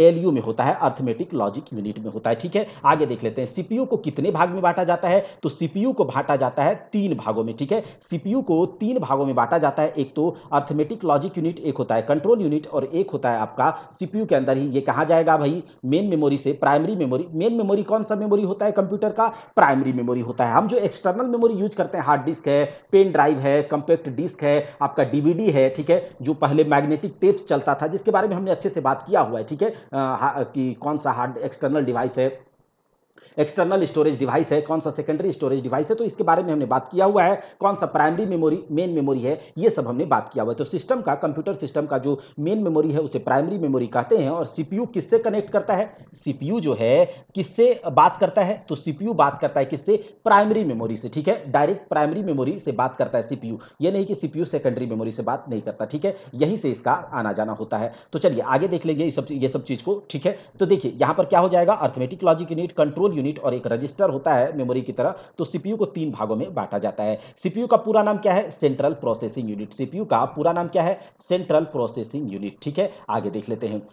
एलयू में होता है, अर्थमेटिक लॉजिक यूनिट में होता है, ठीक है? आगे देख लेते हैं, सीपीयू को कितने भाग में बांटा जाता है? तो सीपीयू को बांटा जाता है तीन भागों में, ठीक है? सीपीयू को तीन भागों में बांटा जाता है, एक तो अर्थमेटिक लॉजिक यूनिट, एक होता है कंट्रोल यूनिट और एक होता है आपका सीपीयू के अंदर ही। ये कहा जाएगा भाई? मेन मेमोरी से प्राइमरी मेमोरी मेन मेमोरी कौन सा मेमोरी होता है कंप्यूटर का? प्राइमरी मेमोरी होता है। हम जो एक्सटर्नल मेमोरी यूज़ करते हैं हार्ड डिस्क है पेन ड्राइव है कंपेक्ट डिस्क है, आपका डीवीडी है, ठीक है? जो पहले मैग्नेटिक टेप चलता था, जिसके बारे में हमने अच्छे से बात किया हुआ है, ठीक है? कि कौन सा हार्ड एक्सटर्नल डिवाइस है। एक्सटर्नल स्टोरेज डिवाइस है, कौन सा सेकेंडरी स्टोरेज डिवाइस है तो इसके बारे में हमने बात किया हुआ है, कौन सा प्राइमरी मेमोरी मेन मेमोरी है, ये सब हमने बात किया हुआ है। तो सिस्टम का कंप्यूटर सिस्टम का जो मेन मेमोरी है, उसे प्राइमरी मेमोरी कहते हैं, और सीपीयू किससे कनेक्ट करता है? सीपीयू जो है, किससे बात करता है? तो सीपीयू बात करता है किससे? प्राइमरी मेमोरी से, ठीक है? डायरेक्ट प्राइमरी मेमोरी से बात करता है सीपीयू ये नहीं कि सीपीयू सेकेंडरी मेमोरी से बात नहीं करता, ठीक है? यहीं से इसका आना जाना होता है। तो चलिए, आगे देख लेंगे ये सब ये सब चीज़ को, ठीक है? तो देखिए, यहाँ पर क्या हो जाएगा? Arithmetic logic unit control unit unit और एक रजिस्टर होता है मेमोरी की तरह तो सीपीयू को तीन भागों में बांटा जाता है। सीपीयू का पूरा नाम क्या है? सेंट्रल प्रोसेसिंग यूनिट सीपीयू का पूरा नाम क्या है? सेंट्रल प्रोसेसिंग यूनिट ठीक है? आगे देख लेते हैं।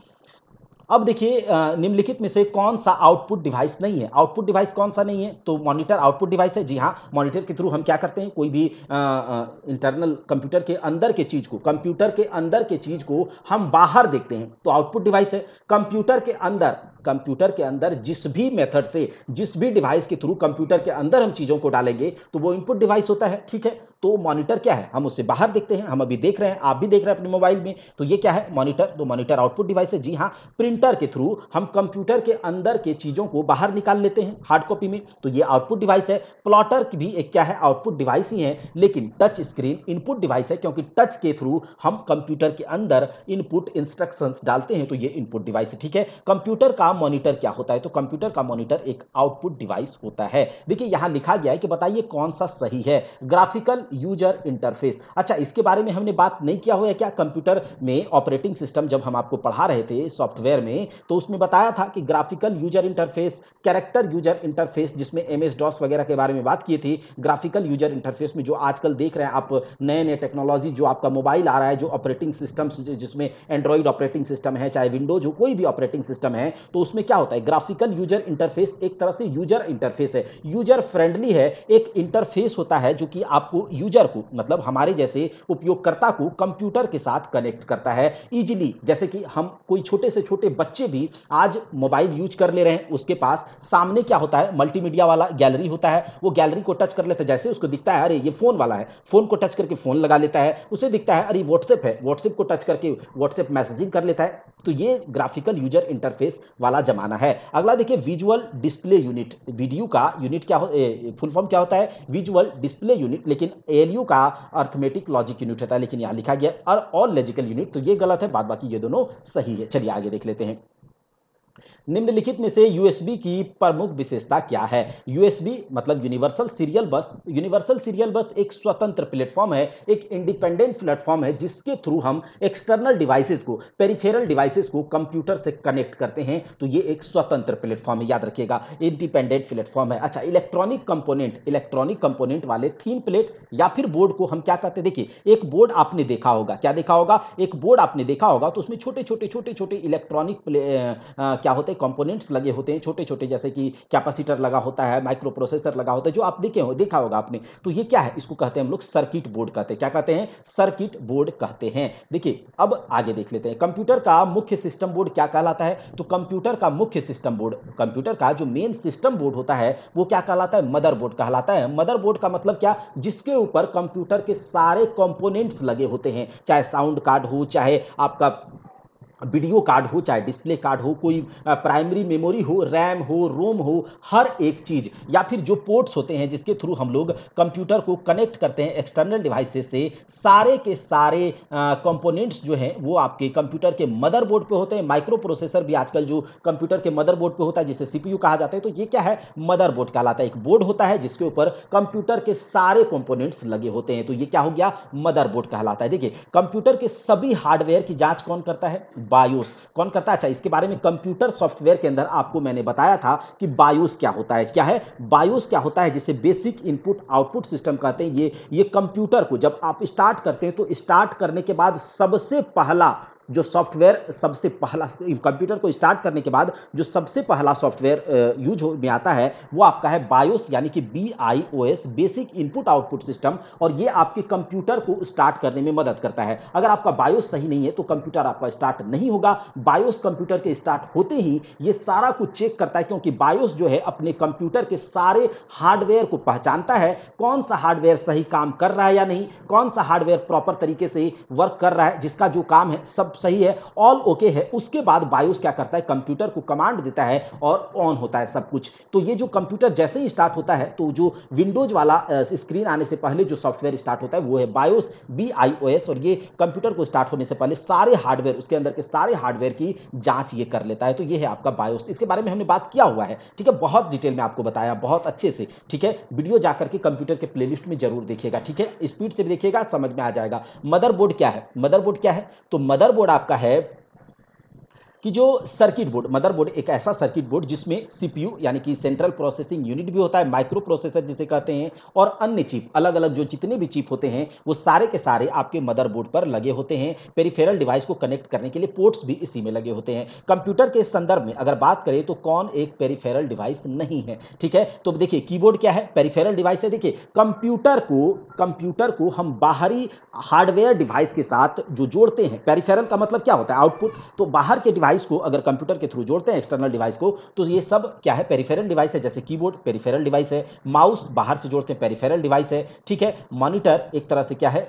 अब देखिए निम्नलिखित में से कौन सा आउटपुट डिवाइस नहीं है? आउटपुट डिवाइस कौन सा नहीं है? तो मॉनिटर आउटपुट डिवाइस है। जी हाँ मॉनिटर के थ्रू हम क्या करते हैं? कोई भी इंटरनल कंप्यूटर के अंदर के चीज़ को कंप्यूटर के अंदर के चीज़ को हम बाहर देखते हैं। तो आउटपुट डिवाइस है। कंप्यूटर के अंदर कंप्यूटर के अंदर जिस भी मेथड से, जिस भी डिवाइस के थ्रू कंप्यूटर के अंदर हम चीज़ों को डालेंगे तो वो इनपुट डिवाइस होता है। ठीक है? तो मॉनिटर क्या है? हम उससे बाहर देखते हैं, हम अभी देख रहे हैं, आप भी देख रहे हैं अपने मोबाइल में। तो ये क्या है? मॉनिटर तो मॉनिटर आउटपुट डिवाइस है। जी हाँ प्रिंटर के थ्रू हम कंप्यूटर के अंदर के चीज़ों को बाहर निकाल लेते हैं हार्ड कॉपी में। तो ये आउटपुट डिवाइस है। प्लॉटर की भी एक क्या है? आउटपुट डिवाइस ही है। लेकिन टच स्क्रीन इनपुट डिवाइस है, क्योंकि टच के थ्रू हम कंप्यूटर के अंदर इनपुट इंस्ट्रक्शंस डालते हैं तो ये इनपुट डिवाइस है। ठीक है? कंप्यूटर का मॉनिटर क्या होता है? तो कंप्यूटर का मॉनिटर एक आउटपुट डिवाइस होता है। देखिए, यहाँ लिखा गया है कि बताइए कौन सा सही है। ग्राफिकल यूज़र इंटरफेस अच्छा इसके बारे में हमने बात नहीं किया हुआ है क्या कंप्यूटर में ऑपरेटिंग सिस्टम जब हम आपको पढ़ा रहे थे सॉफ्टवेयर में तो उसमें बताया था कि graphical user interface character user interface जिसमें एम एस डॉस वगैरह के बारे में बात की थी ग्राफिकल यूज़र इंटरफेस में जो आजकल देख रहे हैं आप नए नए टेक्नोलॉजी जो आपका मोबाइल आ रहा है, जो ऑपरेटिंग सिस्टम जिसमें एंड्रॉइड ऑपरेटिंग सिस्टम है, चाहे विंडोज़ हो, कोई भी ऑपरेटिंग सिस्टम है तो उसमें क्या होता है ग्राफिकल यूज़र इंटरफेस एक तरह से यूज़र इंटरफेस है। यूज़र फ्रेंडली है, एक इंटरफेस होता है जो कि आपको यूज़र को मतलब हमारे जैसे उपयोगकर्ता को कंप्यूटर के साथ कनेक्ट करता है इजीली जैसे कि हम कोई छोटे से छोटे बच्चे भी आज मोबाइल यूज़ कर ले रहे हैं, उसके पास सामने क्या होता है? मल्टीमीडिया वाला गैलरी होता है। वो गैलरी को टच कर लेता है। जैसे उसको दिखता है, अरे ये फ़ोन वाला है। फ़ोन को टच करके फ़ोन लगा लेता है। उसे दिखता है, अरे व्हाट्सएप है। व्हाट्सएप को टच करके व्हाट्सएप मैसेजिंग कर लेता है। तो ये ग्राफिकल यूज़र इंटरफेस वाला जमाना है। अगला देखिए विजुअल डिस्प्ले यूनिट वीडियो का यूनिट क्या हो फुल फॉर्म क्या होता है? विजुअल डिस्प्ले यूनिट लेकिन एलयू का अर्थमेटिक लॉजिक यूनिट होता है, लेकिन यहाँ लिखा गया और लॉजिकल यूनिट तो ये गलत है बाद बाकी ये दोनों सही है। चलिए आगे देख लेते हैं। निम्नलिखित में से यूएसबी की प्रमुख विशेषता क्या है? यूएसबी मतलब universal serial bus universal serial bus एक स्वतंत्र प्लेटफॉर्म है, एक इंडिपेंडेंट प्लेटफॉर्म है, जिसके थ्रू हम एक्सटर्नल डिवाइसेस को पेरिफेरल डिवाइसेस को कंप्यूटर से कनेक्ट करते हैं। तो ये एक स्वतंत्र प्लेटफॉर्म है, याद रखिएगा। इंडिपेंडेंट प्लेटफॉर्म है। अच्छा इलेक्ट्रॉनिक कंपोनेंट इलेक्ट्रॉनिक कंपोनेंट वाले थीन प्लेट या फिर बोर्ड को हम क्या कहते हैं? देखिए, एक बोर्ड आपने देखा होगा। क्या देखा होगा? एक बोर्ड आपने देखा होगा तो उसमें छोटे छोटे छोटे छोटे इलेक्ट्रॉनिक क्या होते हैं कंपोनेंट्स लगे होते हैं छोटे छोटे जैसे कि कैपेसिटर लगा होता है माइक्रो प्रोसेसर लगा होता है, जो आप देखे हो, देखा होगा आपने। तो ये क्या है? इसको कहते हैं हम लोग सर्किट बोर्ड कहते हैं। क्या कहते हैं? सर्किट बोर्ड कहते हैं। देखिए, अब आगे देख लेते हैं। कंप्यूटर का मुख्य सिस्टम बोर्ड क्या कहलाता है? तो कंप्यूटर का मुख्य सिस्टम बोर्ड कंप्यूटर का जो मेन सिस्टम बोर्ड होता है, वो क्या कहलाता है? मदर बोर्ड कहलाता है। मदर बोर्ड का मतलब क्या? जिसके ऊपर कंप्यूटर के सारे कंपोनेंट्स लगे होते हैं, चाहे साउंड कार्ड हो, चाहे आपका वीडियो कार्ड हो, चाहे डिस्प्ले कार्ड हो, कोई प्राइमरी मेमोरी हो, रैम हो, रोम हो, हर एक चीज़, या फिर जो पोर्ट्स होते हैं जिसके थ्रू हम लोग कंप्यूटर को कनेक्ट करते हैं एक्सटर्नल डिवाइसेस से, सारे के सारे कंपोनेंट्स जो हैं, वो आपके कंप्यूटर के मदरबोर्ड पे होते हैं। माइक्रो प्रोसेसर भी आजकल जो कंप्यूटर के मदरबोर्ड पे होता है, जिसे सीपीयू कहा जाता है तो ये क्या है? मदरबोर्ड कहलाता है। एक बोर्ड होता है, जिसके ऊपर कंप्यूटर के सारे कंपोनेंट्स लगे होते हैं। तो ये क्या हो गया? मदरबोर्ड कहलाता है। देखिए, कंप्यूटर के सभी हार्डवेयर की जाँच कौन करता है? बायोस। कौन करता है? अच्छा इसके बारे में कंप्यूटर सॉफ्टवेयर के अंदर आपको मैंने बताया था कि बायोस क्या होता है। क्या है? बायोस क्या होता है जिसे बेसिक इनपुट आउटपुट सिस्टम कहते हैं। ये ये कंप्यूटर को जब आप स्टार्ट करते हैं तो स्टार्ट करने के बाद सबसे पहला जो सॉफ्टवेयर सबसे पहला, कंप्यूटर को स्टार्ट करने के बाद जो सबसे पहला सॉफ्टवेयर यूज़ में आता है, वो आपका है बायोस यानी कि B I O S basic input output system और ये आपके कंप्यूटर को स्टार्ट करने में मदद करता है। अगर आपका बायोस सही नहीं है तो कंप्यूटर आपका स्टार्ट नहीं होगा। बायोस कंप्यूटर के स्टार्ट होते ही ये सारा कुछ चेक करता है, क्योंकि बायोस जो है अपने कंप्यूटर के सारे हार्डवेयर को पहचानता है, कौन सा हार्डवेयर सही काम कर रहा है या नहीं, कौन सा हार्डवेयर प्रॉपर तरीके से वर्क कर रहा है, जिसका जो काम है सब सही है ऑल ओके है। उसके बाद बायोस क्या करता है? कंप्यूटर को कमांड देता है और ऑन होता है सब कुछ। तो ये जो कंप्यूटर जैसे ही स्टार्ट होता है तो जो विंडोज़ वाला स्क्रीन आने से पहले जो सॉफ्टवेयर स्टार्ट होता है, वो है BIOS B I O S और ये कंप्यूटर को स्टार्ट होने से पहले सारे हार्डवेयर उसके अंदर के सारे हार्डवेयर की जाँच ये कर लेता है। तो ये है आपका बायोस इसके बारे में हमने बात किया हुआ है, ठीक है? बहुत डिटेल में आपको बताया, बहुत अच्छे से, ठीक है? वीडियो जाकर के कंप्यूटर के प्लेलिस्ट में ज़रूर देखिएगा, ठीक है? स्पीड से देखिएगा, समझ में आ जाएगा। मदरबोर्ड क्या है? मदरबोर्ड क्या है? तो मदरबोर्ड आपका है कि जो सर्किट बोर्ड मदरबोर्ड एक ऐसा सर्किट बोर्ड जिसमें सीपीयू यानी कि सेंट्रल प्रोसेसिंग यूनिट भी होता है माइक्रो प्रोसेसर जिसे कहते हैं, और अन्य चिप अलग अलग जो जितने भी चिप होते हैं, वो सारे के सारे आपके मदरबोर्ड पर लगे होते हैं। पेरिफेरल डिवाइस को कनेक्ट करने के लिए पोर्ट्स भी इसी में लगे होते हैं। कंप्यूटर के संदर्भ में अगर बात करें तो कौन एक पेरीफेरल डिवाइस नहीं है, ठीक है? तो देखिए कीबोर्ड क्या है? पेरीफेरल डिवाइस है। देखिए कंप्यूटर को कंप्यूटर को हम बाहरी हार्डवेयर डिवाइस के साथ जो जोड़ते हैं पेरीफेरल का मतलब क्या होता है? आउटपुट तो बाहर के डिवाइस को अगर कंप्यूटर के थ्रू जोड़ते हैं एक्सटर्नल डिवाइस को तो ये सब क्या है? पेरीफेरल डिवाइस है, जैसे कीबोर्ड पेरीफेरल डिवाइस है माउस बाहर से जोड़ते हैं पेरीफेरल डिवाइस है, ठीक है? मॉनिटर एक तरह से क्या है?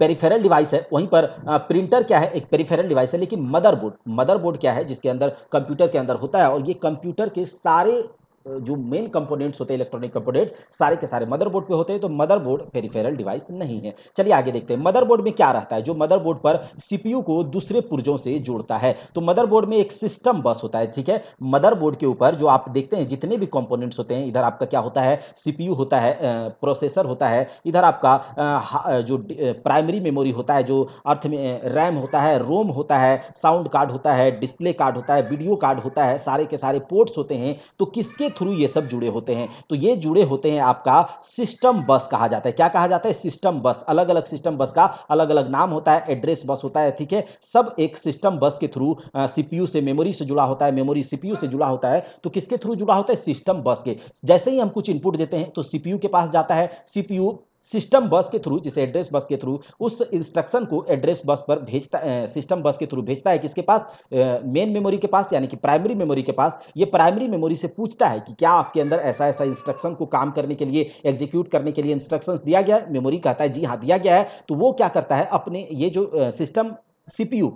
पेरिफेरल डिवाइस है, वहीं पर प्रिंटर क्या है? एक पेरिफेरल डिवाइस है, लेकिन मदरबोर्ड मदरबोर्ड क्या है? जिसके अंदर कंप्यूटर के अंदर होता है, और ये कंप्यूटर के सारे जो मेन कंपोनेंट्स होते हैं इलेक्ट्रॉनिक कंपोनेंट्स सारे के सारे मदरबोर्ड पे होते हैं तो मदरबोर्ड पेरिफेरल डिवाइस नहीं है। चलिए आगे देखते हैं। मदरबोर्ड में क्या रहता है? जो मदरबोर्ड पर सीपीयू को दूसरे पुर्जों से जोड़ता है तो मदरबोर्ड में एक सिस्टम बस होता है, ठीक है? मदरबोर्ड के ऊपर जो आप देखते हैं, जितने भी कॉम्पोनेंट्स होते हैं, इधर आपका क्या होता है? सीपीयू होता है प्रोसेसर होता है, इधर आपका जो प्राइमरी मेमोरी होता है, जो अर्थ में रैम होता है रोम होता है साउंड कार्ड होता है डिस्प्ले कार्ड होता है वीडियो कार्ड होता है, सारे के सारे पोर्ट्स होते हैं तो किसके थ्रू ये सब जुड़े होते हैं। तो ये जुड़े होते हैं आपका सिस्टम बस कहा जाता है। क्या कहा जाता है? सिस्टम बस अलग अलग सिस्टम बस का अलग अलग नाम होता है एड्रेस बस होता है, ठीक है? सब एक सिस्टम बस के थ्रू सीपीयू से मेमोरी से जुड़ा होता है मेमोरी सीपीयू से जुड़ा होता है। तो किसके थ्रू जुड़ा होता है? सिस्टम बस के। जैसे ही हम कुछ इनपुट देते हैं तो सीपीयू के पास जाता है। सीपीयू सिस्टम बस के थ्रू, जिसे एड्रेस बस के थ्रू, उस इंस्ट्रक्शन को एड्रेस बस पर भेजता सिस्टम बस के थ्रू भेजता है किसके पास मेन मेमोरी के पास, यानी कि प्राइमरी मेमोरी के पास, ये प्राइमरी मेमोरी से पूछता है कि क्या आपके अंदर ऐसा ऐसा इंस्ट्रक्शन को काम करने के लिए, एग्जीक्यूट करने के लिए इंस्ट्रक्शन दिया गया है? मेमोरी कहता है, जी हाँ दिया गया है। तो वो क्या करता है, अपने ये जो सिस्टम, सीपीयू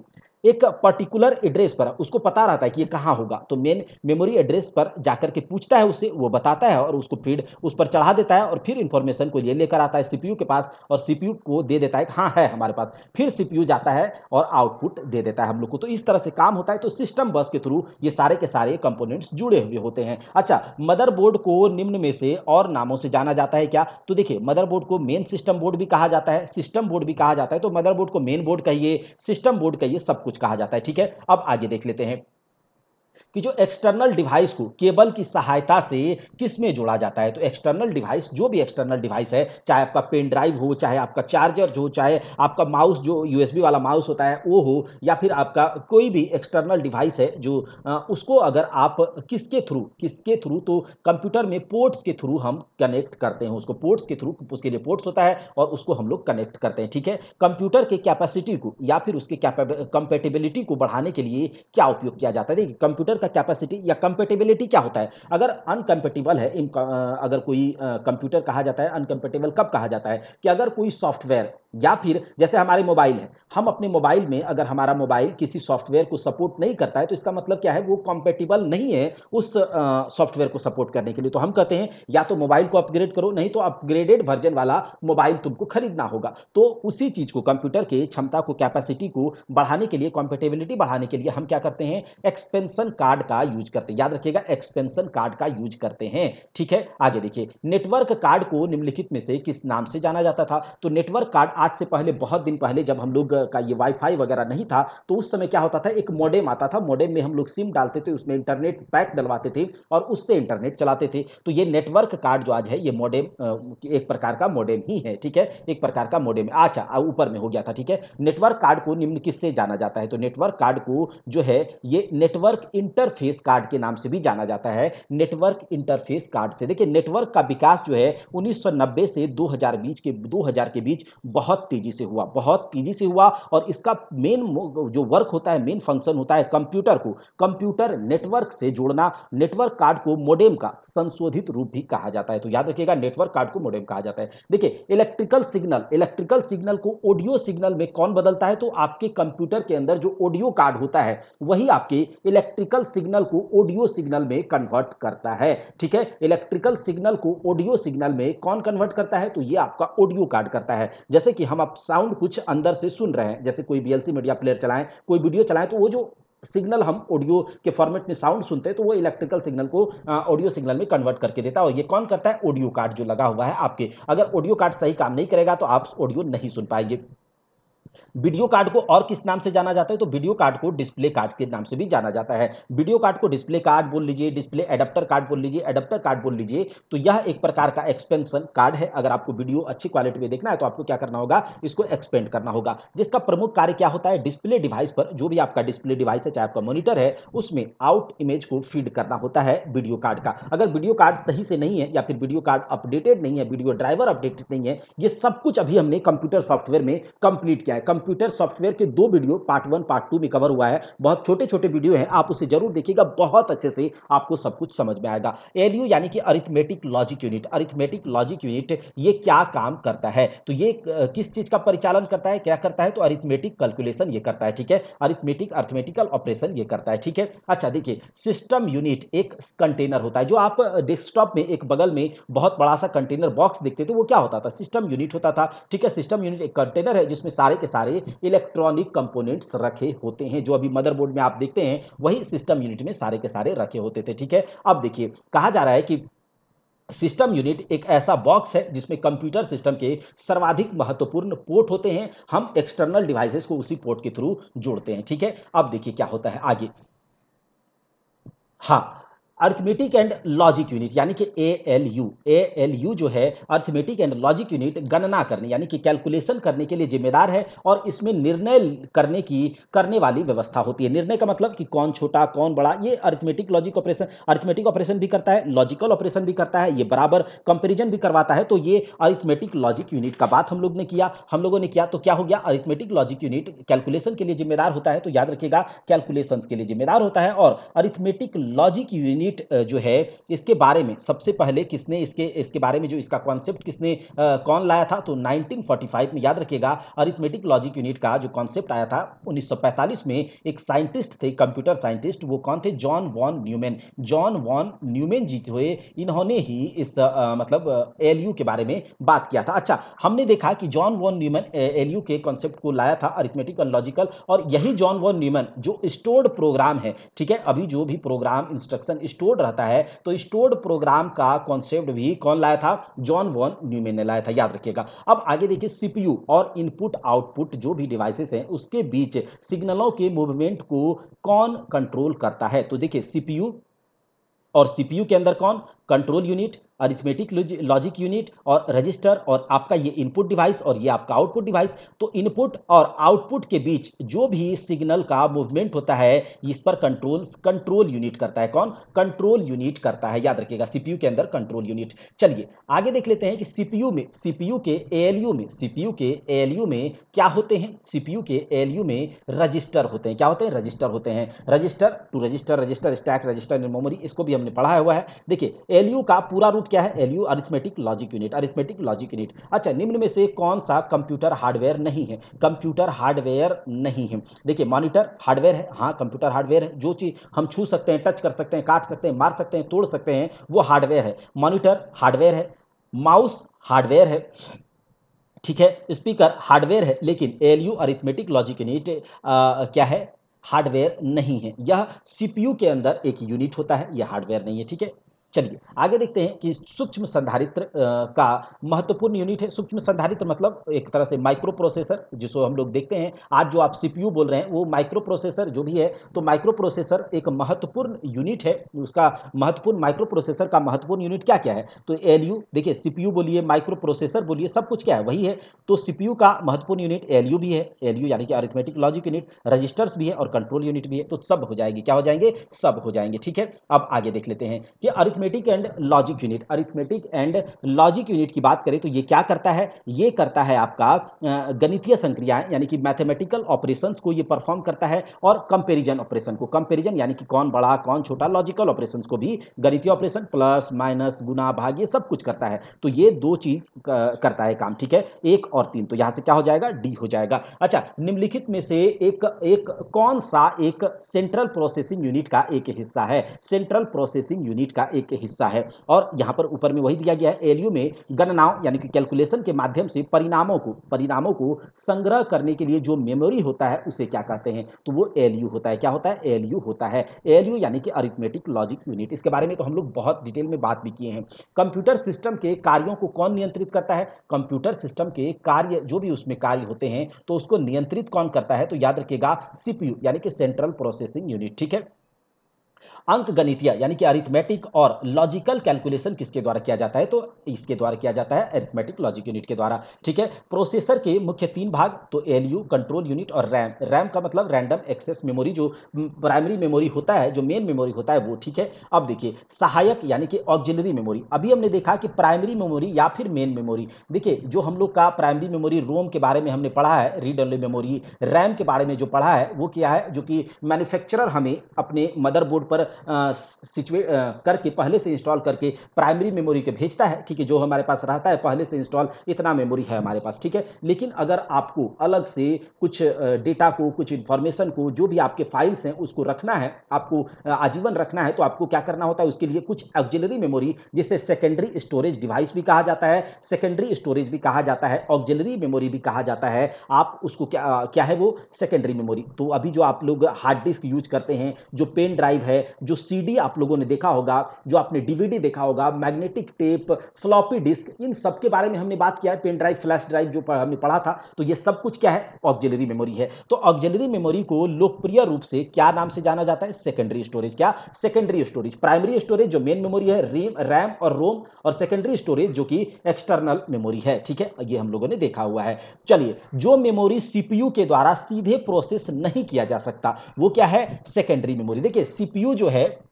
एक पर्टिकुलर एड्रेस पर उसको पता रहता है कि ये कहाँ होगा। तो मेन मेमोरी एड्रेस पर जाकर के पूछता है उससे वो बताता है और उसको फ़ीड उस पर चढ़ा देता है और फिर इन्फॉर्मेशन को ये लेकर आता है सीपीयू के पास और सीपीयू को दे देता है हाँ है हमारे पास। फिर सीपीयू जाता है और आउटपुट दे देता है हम लोग को। तो इस तरह से काम होता है। तो सिस्टम बस के थ्रू ये सारे के सारे कंपोनेंट्स जुड़े हुए होते हैं। अच्छा मदरबोर्ड को निम्न में से और नामों से जाना जाता है क्या? तो देखिए मदरबोर्ड को मेन सिस्टम बोर्ड भी कहा जाता है सिस्टम बोर्ड भी कहा जाता है। तो मदरबोर्ड को मेन बोर्ड कहिए सिस्टम बोर्ड कहिए, सब कुछ कहा जाता है ठीक है? अब आगे देख लेते हैं। कि जो एक्सटर्नल डिवाइस को केबल की सहायता से किसमें जोड़ा जाता है? तो एक्सटर्नल डिवाइस जो भी एक्सटर्नल डिवाइस है चाहे आपका पेन ड्राइव हो चाहे आपका चार्जर हो चाहे आपका माउस जो यूएसबी वाला माउस होता है वो हो या फिर आपका कोई भी एक्सटर्नल डिवाइस है जो आ, उसको अगर आप किसके थ्रू किसके थ्रू तो कंप्यूटर में पोर्ट्स के थ्रू हम कनेक्ट करते हैं। उसको पोर्ट्स के थ्रू उसके लिए पोर्ट्स होता है और उसको हम लोग कनेक्ट करते हैं ठीक है? कंप्यूटर के कैपेसिटी को या फिर उसके कंपेटेबिलिटी को बढ़ाने के लिए क्या उपयोग किया जाता है? देखिए कंप्यूटर का कैपेसिटी या कंपेटेबिलिटी क्या होता है? अगर अनकम्पेटेबल है इन अगर कोई कंप्यूटर कहा जाता है अनकम्पेटेबल कब कहा जाता है? कि अगर कोई सॉफ्टवेयर या फिर जैसे हमारे मोबाइल है, हम अपने मोबाइल में अगर हमारा मोबाइल किसी सॉफ्टवेयर को सपोर्ट नहीं करता है तो इसका मतलब क्या है? वो कॉम्पेटिबल नहीं है उस सॉफ्टवेयर को सपोर्ट करने के लिए। तो हम कहते हैं, या तो मोबाइल को अपग्रेड करो, नहीं तो अपग्रेडेड वर्जन वाला मोबाइल तुमको खरीदना होगा। तो उसी चीज़ को कंप्यूटर के क्षमता को कैपेसिटी को बढ़ाने के लिए कॉम्पेटेबिलिटी बढ़ाने के लिए हम क्या करते हैं? एक्सपेंशन कार्ड का यूज़ करते हैं। याद रखिएगा एक्सपेंशन कार्ड का यूज़ करते हैं। ठीक है? आगे देखिए नेटवर्क कार्ड को निम्नलिखित में से किस नाम से जाना जाता था? तो नेटवर्क कार्ड आज से पहले, बहुत दिन पहले जब हम लोग का ये वाईफाई वगैरह नहीं था तो उस समय क्या होता था? एक मॉडेम आता था। मॉडेम में हम लोग सिम डालते थे, उसमें इंटरनेट पैक डलवाते थे और उससे इंटरनेट चलाते थे। तो ये नेटवर्क कार्ड जो आज है, ये मॉडेम एक प्रकार का मॉडेम ही है। ठीक है? एक प्रकार का मॉडेम अच्छा ऊपर में हो गया था। ठीक है? नेटवर्क कार्ड को निम्न किससे जाना जाता है। तो नेटवर्क कार्ड को जो है, ये नेटवर्क इंटरफेस कार्ड के नाम से भी जाना जाता है। नेटवर्क इंटरफेस कार्ड से। देखिए, नेटवर्क का विकास जो है 1990 से 2000 बीच के 2000 के बीच बहुत तेज़ी से हुआ, बहुत तेज़ी से हुआ और इसका मेन जो वर्क होता है मेन फ़ंक्शन होता है कंप्यूटर को। कंप्यूटर नेटवर्क से जोड़ना नेटवर्क कार्ड को मोडेम का संशोधित रूप भी कहा जाता है। तो याद रखिएगा नेटवर्क कार्ड को मोडेम कहा जाता है। देखिए इलेक्ट्रिकल सिग्नल इलेक्ट्रिकल सिग्नल को ऑडियो सिग्नल में कौन बदलता है? तो आपके कंप्यूटर के अंदर जो ऑडियो कार्ड होता है, वही आपके इलेक्ट्रिकल सिग्नल को ऑडियो सिग्नल में कन्वर्ट करता है। ठीक है? इलेक्ट्रिकल सिग्नल को ऑडियो सिग्नल में कौन कन्वर्ट करता है? तो ये आपका ऑडियो कार्ड करता है। जैसे कि हम आप साउंड कुछ अंदर से सुन रहे हैं, जैसे कोई बीएलसी मीडिया प्लेयर चलाएँ, कोई वीडियो चलाएँ तो वो जो सिग्नल हम ऑडियो के फॉर्मेट में साउंड सुनते हैं तो वो इलेक्ट्रिकल सिग्नल को ऑडियो सिग्नल में कन्वर्ट करके देता है। और ये कौन करता है? ऑडियो कार्ड जो लगा हुआ है आपके। अगर ऑडियो कार्ड सही काम नहीं करेगा तो आप ऑडियो नहीं सुन पाएँगे। वीडियो कार्ड को और किस नाम से जाना जाता है? तो वीडियो कार्ड को डिस्प्ले कार्ड के नाम से भी जाना जाता है। वीडियो कार्ड को डिस्प्ले कार्ड बोल लीजिए, डिस्प्ले एडेप्टर कार्ड बोल लीजिए, एडेप्टर कार्ड बोल लीजिए तो यह एक प्रकार का एक्सपेंशन कार्ड है। अगर आपको वीडियो अच्छी क्वालिटी में देखना है तो आपको क्या करना होगा? इसको एक्सपेंड करना होगा। जिसका प्रमुख कार्य क्या होता है? डिस्प्ले डिवाइस पर, जो भी आपका डिस्प्ले डिवाइस है, चाहे आपका मॉनिटर है, उसमें आउट इमेज को फ़ीड करना होता है वीडियो कार्ड का। अगर वीडियो कार्ड सही से नहीं है, या फिर वीडियो कार्ड अपडेटेड नहीं है, वीडियो ड्राइवर अपडेटेड नहीं है, ये सब कुछ अभी हमने कंप्यूटर सॉफ्टवेयर में कंप्लीट किया है। कंप्यूटर सॉफ्टवेयर के दो video, part one, part two में कवर हुआ है। बहुत छोटे छोटे वीडियो हैं, आप उसे ज़रूर देखिएगा, बहुत अच्छे से आपको सब कुछ समझ में आएगा। एलयू यानी कि arithmetic logic unit arithmetic logic unit ये क्या काम करता है? तो ये किस चीज़ का परिचालन करता है, क्या करता है? तो अरिथमेटिक कैलकुलेशन ये करता है, ठीक है? अरिथमेटिक अर्थमेटिकल ऑपरेशन ये करता है, ठीक है? अच्छा देखिए सिस्टम यूनिट एक कंटेनर होता है, जो आप डेस्कटॉप में एक बगल में बहुत बड़ा सा कंटेनर बॉक्स देखते थे, वो क्या होता था? सिस्टम यूनिट होता था, ठीक है? सिस्टम यूनिट एक कंटेनर है, जिसमें सारे के सारे इलेक्ट्रॉनिक कंपोनेंट्स रखे होते हैं, जो अभी मदरबोर्ड में आप देखते हैं, वही सिस्टम यूनिट में सारे के सारे रखे होते थे, ठीक है? अब देखिए, कहा जा रहा है कि सिस्टम यूनिट एक ऐसा बॉक्स है जिसमें कंप्यूटर सिस्टम के सर्वाधिक महत्वपूर्ण पोर्ट होते हैं। हम एक्सटर्नल डिवाइसेस को उसी पोर्ट के थ्रू जोड़ते हैं, ठीक है? अब देखिए क्या होता है, आगे। हाँ अर्थमेटिक एंड लॉजिक यूनिट यानी कि A L U A L U जो है अर्थमेटिक एंड लॉजिक यूनिट गणना करने, यानी कि कैलकुलेशन करने के लिए जिम्मेदार है और इसमें निर्णय करने की, करने वाली व्यवस्था होती है। निर्णय का मतलब कि कौन छोटा, कौन बड़ा, ये arithmetic logic operation arithmetic operation भी करता है लॉजिकल ऑपरेशन भी करता है, ये बराबर कंपेरिजन भी करवाता है तो ये अर्थमेटिक लॉजिक यूनिट का बात हम लोग ने किया। हम लोगों ने किया तो क्या हो गया? अर्थमेटिक लॉजिक यूनिट कैलकुलेशन के लिए जिम्मेदार होता है तो याद रखिएगा कैलकुलेशन के लिए जिम्मेदार होता है और अर्थमेटिक लॉजिक यूनिट यूनिट जो है इसके बारे में सबसे पहले किसने इसके इसके बारे में जो इसका कॉन्सेप्ट किसने आ, कौन लाया था तो 1945 में याद रखिएगा अरिथमेटिक लॉजिक यूनिट का जो कॉन्सेप्ट आया था 1945 में एक साइंटिस्ट थे कंप्यूटर साइंटिस्ट वो कौन थे John von Neumann John von Neumann ji हुए इन्होंने ही इस आ, मतलब एल के बारे में बात किया था। अच्छा हमने देखा कि जॉन वॉन न्यूमैन एल के कॉन्सेप्ट को लाया था अरिथमेटिक और लॉजिकल और यही जॉन वॉन न्यूमैन जो स्टोर्ड प्रोग्राम है ठीक है अभी जो भी प्रोग्राम इंस्ट्रक्शन स्टोर्ड रहता है तो स्टोर्ड प्रोग्राम का कॉन्सेप्ट भी कौन लाया था? जॉन वॉन न्यूमेन ने लाया था, याद रखिएगा। अब आगे देखिए, सीपीयू और इनपुट आउटपुट जो भी डिवाइसेस हैं, उसके बीच सिग्नलों के मूवमेंट को कौन कंट्रोल करता है? तो देखिए, सीपीयू और सीपीयू के अंदर कौन? Control unit arithmetic logic unit और रजिस्टर और आपका ये इनपुट डिवाइस और ये आपका आउटपुट डिवाइस तो इनपुट और आउटपुट के बीच जो भी सिग्नल का मूवमेंट होता है, इस पर कंट्रोल कंट्रोल यूनिट करता है। कौन? कंट्रोल यूनिट करता है। याद रखिएगा सीपीयू के अंदर कंट्रोल यूनिट चलिए, आगे देख लेते हैं कि सीपीयू में सीपीयू के एएलयू में सीपीयू के एएलयू में क्या होते हैं? सीपीयू के एएलयू में रजिस्टर होते हैं। क्या होते हैं? रजिस्टर होते हैं। Register to register register stack register in memory इसको भी हमने पढ़ा हुआ है। देखिए एएलयू का पूरा रूट क्या है? ALU arithmetic logic unit arithmetic logic unit अच्छा निम्न में से कौन सा कंप्यूटर हार्डवेयर नहीं है? कंप्यूटर हार्डवेयर नहीं है। देखिए मॉनिटर हार्डवेयर है। हाँ कंप्यूटर हार्डवेयर है। जो चीज़ हम छू सकते हैं टच कर सकते हैं, काट सकते हैं, मार सकते हैं, तोड़ सकते हैं, वो हार्डवेयर है। मॉनिटर हार्डवेयर है। माउस हार्डवेयर है। ठीक है स्पीकर हार्डवेयर है। लेकिन एलयू अरिथमेटिक लॉजिक यूनिट क्या है? हार्डवेयर नहीं है। यह सीपीयू के अंदर एक यूनिट होता है। यह हार्डवेयर नहीं है। ठीक है? चलिए, आगे देखते हैं कि सूक्ष्म संधारित्र का महत्वपूर्ण यूनिट है। सूक्ष्म संधारित्र मतलब एक तरह से माइक्रो प्रोसेसर जिसको हम लोग देखते हैं। आज जो आप सीपीयू बोल रहे हैं, वो माइक्रो प्रोसेसर जो भी है तो माइक्रो प्रोसेसर एक महत्वपूर्ण यूनिट है। उसका महत्वपूर्ण माइक्रो प्रोसेसर का महत्वपूर्ण यूनिट क्या क्या है? तो एलयू देखिए सीपीयू बोलिए माइक्रो प्रोसेसर बोलिए, सब कुछ क्या है? वही है। तो सीपीयू का महत्वपूर्ण यूनिट एलयू भी है। एलयू यानी कि अरिथमेटिक लॉजिक यूनिट रजिस्टर्स भी है और कंट्रोल यूनिट भी है। तो सब हो जाएँगे। क्या हो जाएँगे? सब हो जाएँगे। ठीक है? अब आगे देख लेते हैं कि arith arithmetic and logic unit arithmetic and logic unit की बात करें तो ये क्या करता है? ये करता है आपका गणितीय संक्रियाएँ यानी कि मैथमेटिकल ऑपरेशंस को ये परफॉर्म करता है और कंपेरिजन ऑपरेशन को। कंपेरिजन यानी कि कौन बड़ा, कौन छोटा लॉजिकल ऑपरेशंस को भी गणितीय ऑपरेशन प्लस माइनस गुना भाग ये सब कुछ करता है। तो ये दो चीज़ करता है काम, ठीक है? एक और तीन। तो यहाँ से क्या हो जाएगा? डी हो जाएगा। अच्छा निम्नलिखित में से एक एक कौन सा एक सेंट्रल प्रोसेसिंग यूनिट का एक हिस्सा है? सेंट्रल प्रोसेसिंग यूनिट का एक के हिस्सा है। और यहाँ पर ऊपर में वही दिया गया है, एलयू में गणनाओं यानी कि कैलकुलेशन के माध्यम से परिणामों को परिणामों को संग्रह करने के लिए जो मेमोरी होता है, उसे क्या कहते हैं? तो वो एलयू होता है। क्या होता है? एलयू होता है। एलयू यानी कि अरिथमेटिक लॉजिक यूनिट इसके बारे में तो हम लोग बहुत डिटेल में बात भी किए हैं। कंप्यूटर सिस्टम के कार्यों को कौन नियंत्रित करता है? कंप्यूटर सिस्टम के कार्य, जो भी उसमें कार्य होते हैं तो उसको नियंत्रित कौन करता है? तो याद रखिएगा सीपीयू यानी कि सेंट्रल प्रोसेसिंग यूनिट ठीक है? अंक गणितीय यानी कि अरिथमेटिक और लॉजिकल कैलकुलेशन किसके द्वारा किया जाता है? तो इसके द्वारा किया जाता है अरिथमेटिक लॉजिक यूनिट के द्वारा। ठीक है? प्रोसेसर के मुख्य तीन भाग तो एलयू कंट्रोल यूनिट और रैम रैम का मतलब रैंडम एक्सेस मेमोरी जो प्राइमरी मेमोरी होता है, जो मेन मेमोरी होता है, वो, ठीक है? अब देखिए, सहायक यानी कि ऑक्जिलरी मेमोरी अभी हमने देखा कि प्राइमरी मेमोरी या फिर मेन मेमोरी देखिए, जो हम लोग का प्राइमरी मेमोरी रोम के बारे में हमने पढ़ा है रीड ओनली मेमोरी रैम के बारे में जो पढ़ा है, वो क्या है? जो कि मैन्युफैक्चरर हमें अपने मदरबोर्ड पर सिचुए करके, पहले से इंस्टॉल करके प्राइमरी मेमोरी के भेजता है, ठीक है, जो हमारे पास रहता है, पहले से इंस्टॉल इतना मेमोरी है हमारे पास, ठीक है। लेकिन अगर आपको अलग से कुछ डेटा को, कुछ इन्फॉर्मेशन को, जो भी आपके फाइल्स हैं, उसको रखना है, आपको आजीवन रखना है तो आपको क्या करना होता है, उसके लिए कुछ ऑक्जिलरी मेमोरी जिसे सेकेंडरी स्टोरेज डिवाइस भी कहा जाता है सेकेंडरी स्टोरेज भी कहा जाता है ऑक्जिलरी मेमोरी भी कहा जाता है, आप उसको क्या क्या है वो? सेकेंडरी मेमोरी तो अभी जो आप लोग हार्ड डिस्क यूज़ करते हैं, जो पेन ड्राइव है जो सीडी आप लोगों ने देखा होगा, जो आपने डीवीडी देखा होगा, मैग्नेटिक टेप, फ्लॉपी डिस्क, इन सब के बारे में हमने बात किया है, पेन ड्राइव, फ्लैश ड्राइव जो हमने पढ़ा था तो ये सब कुछ क्या है? ऑक्जिलरी मेमोरी है। तो ऑक्जिलरी मेमोरी को लोकप्रिय रूप से क्या नाम से जाना जाता है? Secondary storage. क्या? Secondary storage. प्राइमरी स्टोरेज जो मेन मेमोरी है, रीम, रैम और रोम, और सेकेंडरी स्टोरेज जो कि एक्सटर्नल मेमोरी है। ठीक है? ये हम लोगों ने देखा हुआ है। चलिए, जो मेमोरी सीपीयू के द्वारा सीधे प्रोसेस नहीं किया जा सकता, वो क्या है? Secondary memory. देखिए, सीपीयू जो है।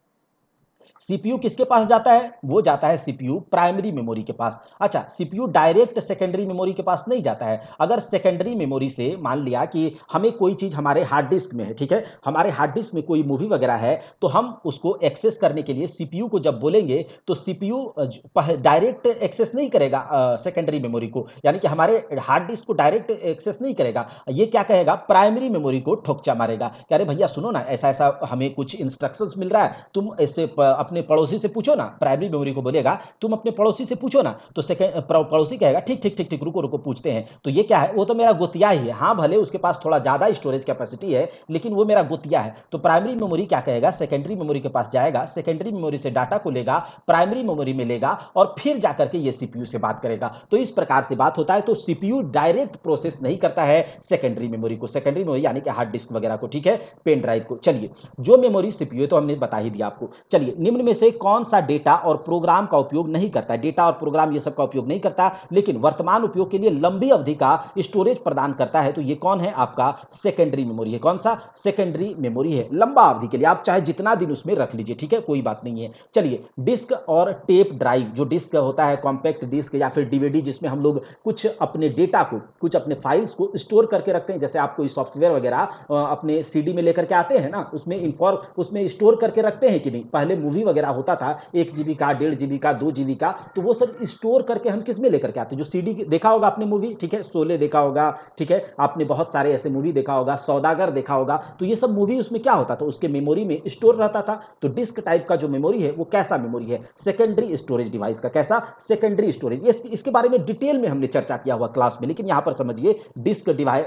सीपीयू किसके पास जाता है? वो जाता है सीपीयू प्राइमरी मेमोरी के पास। अच्छा सीपीयू डायरेक्ट सेकेंडरी मेमोरी के पास नहीं जाता है। अगर सेकेंडरी मेमोरी से मान लिया कि हमें कोई चीज़ हमारे हार्ड डिस्क में है, ठीक है? हमारे हार्ड डिस्क में कोई मूवी वगैरह है तो हम उसको एक्सेस करने के लिए सीपीयू को जब बोलेंगे तो सीपीयू डायरेक्ट एक्सेस नहीं करेगा सेकेंडरी मेमोरी को। यानी कि हमारे हार्ड डिस्क को डायरेक्ट एक्सेस नहीं करेगा। ये क्या कहेगा? प्राइमरी मेमोरी को ठोकचा मारेगा। रहे भैया, सुनो ना ऐसा ऐसा हमें कुछ इंस्ट्रक्शंस मिल रहा है, तुम ऐसे अपने पड़ोसी से पूछो ना, प्राइमरी मेमोरी को बोलेगा, तुम अपने पड़ोसी से पूछो ना तो सेकेंड पड़ोसी कहेगा, ठीक ठीक ठीक ठीक, रुको रुको, पूछते हैं। तो ये क्या है? वो तो मेरा गोतिया ही है। हाँ भले उसके पास थोड़ा ज़्यादा स्टोरेज कैपेसिटी है, लेकिन वो मेरा गोतिया है। तो प्राइमरी मेमोरी क्या कहेगा? सेकेंडरी मेमोरी के पास जाएगा सेकेंडरी मेमोरी से डाटा को लेगा प्राइमरी मेमोरी में लेगा और फिर जाकर के ये सीपीयू से बात करेगा। तो इस प्रकार से बात होता है तो सीपीयू डायरेक्ट प्रोसेस नहीं करता है सेकेंडरी मेमोरी को। सेकेंडरी मेमोरी यानी कि हार्ड डिस्क वगैरह को, ठीक है? पेन ड्राइव को। चलिए, जो मेमोरी सीपीयू तो हमने बता ही दिया आपको। चलिए, निम्न में से कौन सा डेटा और प्रोग्राम का उपयोग नहीं करता है? डेटा और प्रोग्राम ये सब का उपयोग नहीं करता, लेकिन वर्तमान उपयोग के लिए लंबी अवधि का स्टोरेज प्रदान करता है। तो ये कौन है? आपका सेकेंडरी मेमोरी है। कौन सा? सेकेंडरी मेमोरी है। लंबा अवधि के लिए आप चाहे जितना दिन उसमें रख लीजिए, ठीक है? कोई बात नहीं है। चलिए, डिस्क और टेप ड्राइव, जो डिस्क होता है, कॉम्पैक्ट डिस्क या फिर डीवीडी, जिसमें हम लोग कुछ अपने डेटा को, कुछ अपने फाइल्स को स्टोर करके रखते हैं। जैसे आप कोई सॉफ्टवेयर वगैरह अपने सीडी में लेकर के आते हैं ना, उसमें इन्फॉर्म उसमें स्टोर करके रखते हैं कि नहीं? पहले मूवी वगैरह होता था, एक जीबी का, डेढ़ जीबी का, दो जीबी का तो वो सब स्टोर करके हम किसमें लेकर के आते जो सीडी देखा होगा आपने मूवी, ठीक है? सोले देखा होगा, ठीक है? आपने बहुत सारे ऐसे मूवी देखा होगा, सौदागर देखा होगा तो ये सब मूवी उसमें क्या होता था? उसके मेमोरी में स्टोर रहता था। तो डिस्क टाइप का जो मेमोरी है, वो कैसा मेमोरी है? सेकेंडरी स्टोरेज डिवाइस का कैसा? सेकेंडरी स्टोरेज इसके बारे में डिटेल में हमने चर्चा किया हुआ क्लास में, लेकिन यहाँ पर समझिए डिस्क डिवाइस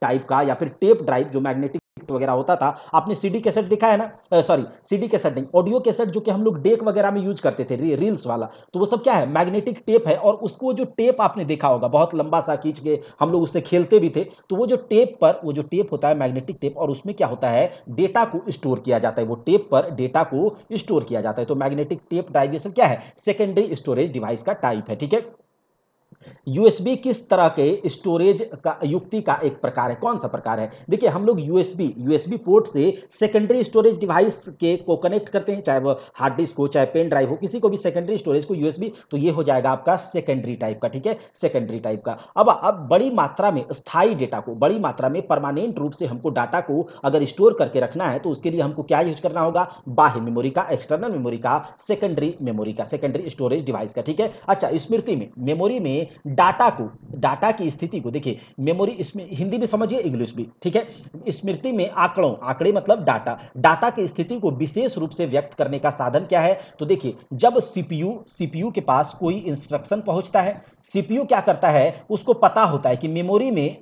टाइप का या फिर टेप ड्राइव जो मैग्नेटिक वगैरह होता था। आपने सीडी कैसेट देखा है ना? सॉरी सीडी कैसेट नहीं ऑडियो कैसेट जो कि हम लोग डेक वगैरह में यूज़ करते थे री, रील्स वाला तो वो सब क्या है? मैग्नेटिक टेप है और उसको जो टेप आपने देखा होगा बहुत लंबा सा खींच के हम लोग उससे खेलते भी थे तो वो जो टेप पर वो जो टेप होता है मैग्नेटिक टेप और उसमें क्या होता है? डेटा को स्टोर किया जाता है वो टेप पर डेटा को स्टोर किया जाता है तो मैग्नेटिक टेप ड्राइव क्या है? सेकेंडरी स्टोरेज डिवाइस का टाइप है ठीक है? यूएसबी किस तरह के स्टोरेज का, युक्ति का एक प्रकार है? कौन सा प्रकार है? देखिए, हम लोग यूएसबी यूएसबी पोर्ट से सेकेंडरी स्टोरेज डिवाइस के को कनेक्ट करते हैं, चाहे वो हार्ड डिस्क हो, चाहे पेन ड्राइव हो, किसी को भी सेकेंडरी स्टोरेज को यूएसबी तो ये हो जाएगा आपका सेकेंडरी टाइप का, ठीक है? सेकेंडरी टाइप का। अब अब बड़ी मात्रा में, स्थायी डेटा को, बड़ी मात्रा में परमानेंट रूप से हमको डाटा को अगर स्टोर करके रखना है तो उसके लिए हमको क्या यूज़ करना होगा? बाह्य मेमोरी का एक्सटर्नल मेमोरी का सेकेंडरी मेमोरी का सेकेंडरी स्टोरेज डिवाइस का, ठीक है? अच्छा स्मृति में मेमोरी में डाटा को, डाटा की स्थिति को, देखिए मेमोरी इसमें, हिंदी में समझिए इंग्लिश भी, ठीक है? स्मृति में आंकड़ों, आंकड़े मतलब डाटा डाटा की स्थिति को विशेष रूप से व्यक्त करने का साधन क्या है? तो देखिए, जब सीपीयू सीपीयू के पास कोई इंस्ट्रक्शन पहुँचता है सीपीयू क्या करता है? उसको पता होता है कि मेमोरी में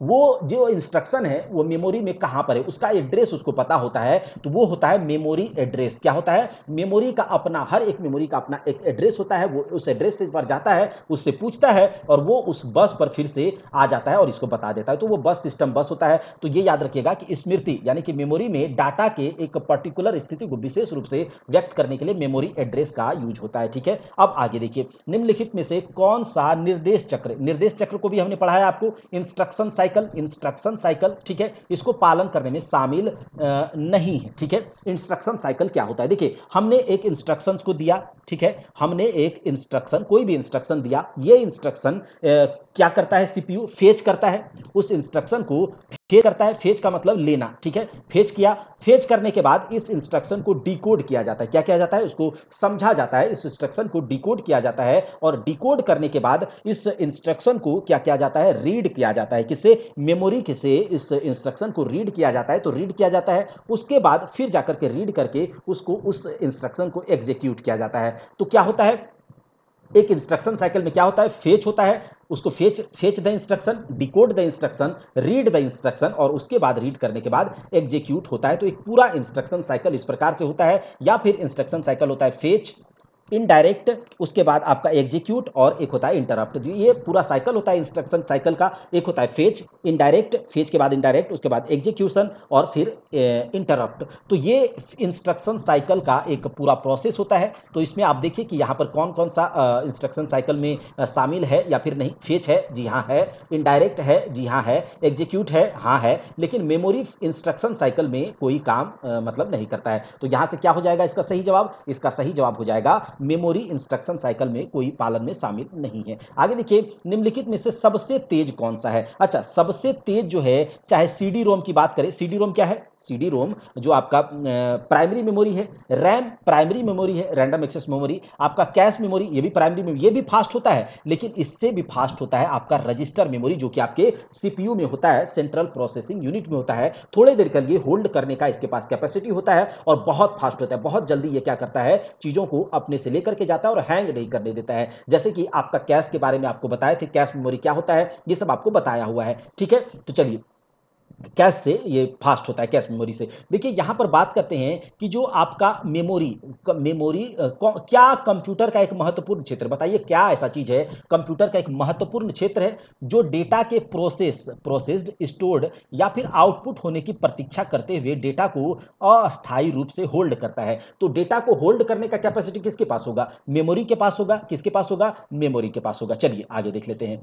वो जो इंस्ट्रक्शन है, वो मेमोरी में कहाँ पर है? उसका एड्रेस उसको पता होता है तो वो होता है मेमोरी एड्रेस क्या होता है? मेमोरी का अपना, हर एक मेमोरी का अपना एक एड्रेस होता है, वो उस एड्रेस पर जाता है, उससे पूछता है, और वो उस बस पर फिर से आ जाता है और इसको बता देता है। तो वो बस सिस्टम बस होता है। तो ये याद रखिएगा कि स्मृति, यानी कि मेमोरी में डाटा के एक पर्टिकुलर स्थिति को विशेष रूप से व्यक्त करने के लिए मेमोरी एड्रेस का यूज़ होता है, ठीक है? अब आगे देखिए, निम्नलिखित में से कौन सा निर्देश चक्र निर्देश चक्र को भी हमने पढ़ा है आपको इंस्ट्रक्शन साइकिल इंस्ट्रक्शन साइकिल ठीक है? इसको पालन करने में शामिल नहीं है, ठीक है? इंस्ट्रक्शन साइकिल क्या होता है? देखिए, हमने एक इंस्ट्रक्शंस को दिया, ठीक है? हमने एक इंस्ट्रक्शन कोई भी इंस्ट्रक्शन दिया, ये इंस्ट्रक्शन क्या करता है? सीपीयू फेच करता है। उस इंस्ट्रक्शन को फेच करता है फ़ेज़ का मतलब लेना, ठीक है? फ़ेज़ किया फ़ेज़ करने के बाद इस इंस्ट्रक्शन को डिकोड किया जाता है। क्या किया जाता है? उसको समझा जाता है, इस इंस्ट्रक्शन को डिकोड किया जाता है और डिकोड करने के बाद इस इंस्ट्रक्शन को क्या किया जाता है? रीड किया जाता है। किसे? मेमोरी किसे? इस इंस्ट्रक्शन को रीड किया जाता है। तो रीड किया जाता है। उसके बाद फिर जाकर के रीड करके उसको उस इंस्ट्रक्शन को एग्जीक्यूट किया जाता है। तो क्या होता है? एक इंस्ट्रक्शन साइकिल में क्या होता है? फेच होता है। उसको fetch fetch the instruction decode the instruction read the instruction और उसके बाद रीड करने के बाद एग्जीक्यूट होता है। तो एक पूरा इंस्ट्रक्शन साइकिल इस प्रकार से होता है या फिर इंस्ट्रक्शन साइकिल होता है फेच इनडायरेक्ट उसके बाद आपका एग्जीक्यूट और एक होता है इंटरप्ट ये पूरा साइकिल होता है इंस्ट्रक्शन साइकिल का एक होता है फ़ेज़ इनडायरेक्ट फ़ेज़ के बाद इनडायरेक्ट उसके बाद एग्जीक्यूशन और फिर इंटरप्ट तो ये इंस्ट्रक्शन साइकिल का एक पूरा प्रोसेस होता है। तो इसमें आप देखिए कि यहाँ पर कौन कौन सा इंस्ट्रक्शन साइकिल में शामिल है या फिर नहीं। फ़ेज़ है जी हाँ है। इनडायरेक्ट है जी हाँ है। एग्जीक्यूट है हाँ है। लेकिन मेमोरी इंस्ट्रक्शन साइकिल में कोई काम आ, मतलब नहीं करता है। तो यहाँ से क्या हो जाएगा? इसका सही जवाब? इसका सही जवाब हो जाएगा मेमोरी इंस्ट्रक्शन साइकिल में कोई पालन में शामिल नहीं है। आगे देखिए, निम्नलिखित में से सबसे तेज कौन सा है? अच्छा सबसे तेज जो है, चाहे सीडी रोम की बात करें सीडी रोम क्या है? सीडी रोम जो आपका प्राइमरी मेमोरी है रैम प्राइमरी मेमोरी है रैंडम एक्सेस मेमोरी आपका कैश मेमोरी ये भी प्राइमरी मेमोरी ये भी फास्ट होता है, लेकिन इससे भी फास्ट होता है आपका रजिस्टर मेमोरी जो कि आपके सीपीयू में होता है सेंट्रल प्रोसेसिंग यूनिट में होता है। थोड़े देर के लिए होल्ड करने का इसके पास कैपेसिटी होता है और बहुत फास्ट होता है, बहुत जल्दी ये क्या करता है, चीज़ों को अपने से लेकर के जाता है और हैंग नहीं करने देता है। जैसे कि आपका कैश के बारे में आपको बताया थे कैश मेमोरी क्या होता है, ये सब आपको बताया हुआ है। ठीक है? तो चलिए। कैश से ये फास्ट होता है कैश मेमोरी से? देखिए, यहाँ पर बात करते हैं कि जो आपका मेमोरी मेमोरी क्या कंप्यूटर का एक महत्वपूर्ण क्षेत्र? बताइए, क्या ऐसा चीज़ है? कंप्यूटर का एक महत्वपूर्ण क्षेत्र है जो डेटा के प्रोसेस प्रोसेस्ड स्टोर्ड या फिर आउटपुट होने की प्रतीक्षा करते हुए डेटा को अस्थायी रूप से होल्ड करता है। तो डेटा को होल्ड करने का कैपेसिटी किसके पास होगा? मेमोरी के पास होगा। किसके पास होगा? मेमोरी के पास होगा। चलिए, आगे देख लेते हैं।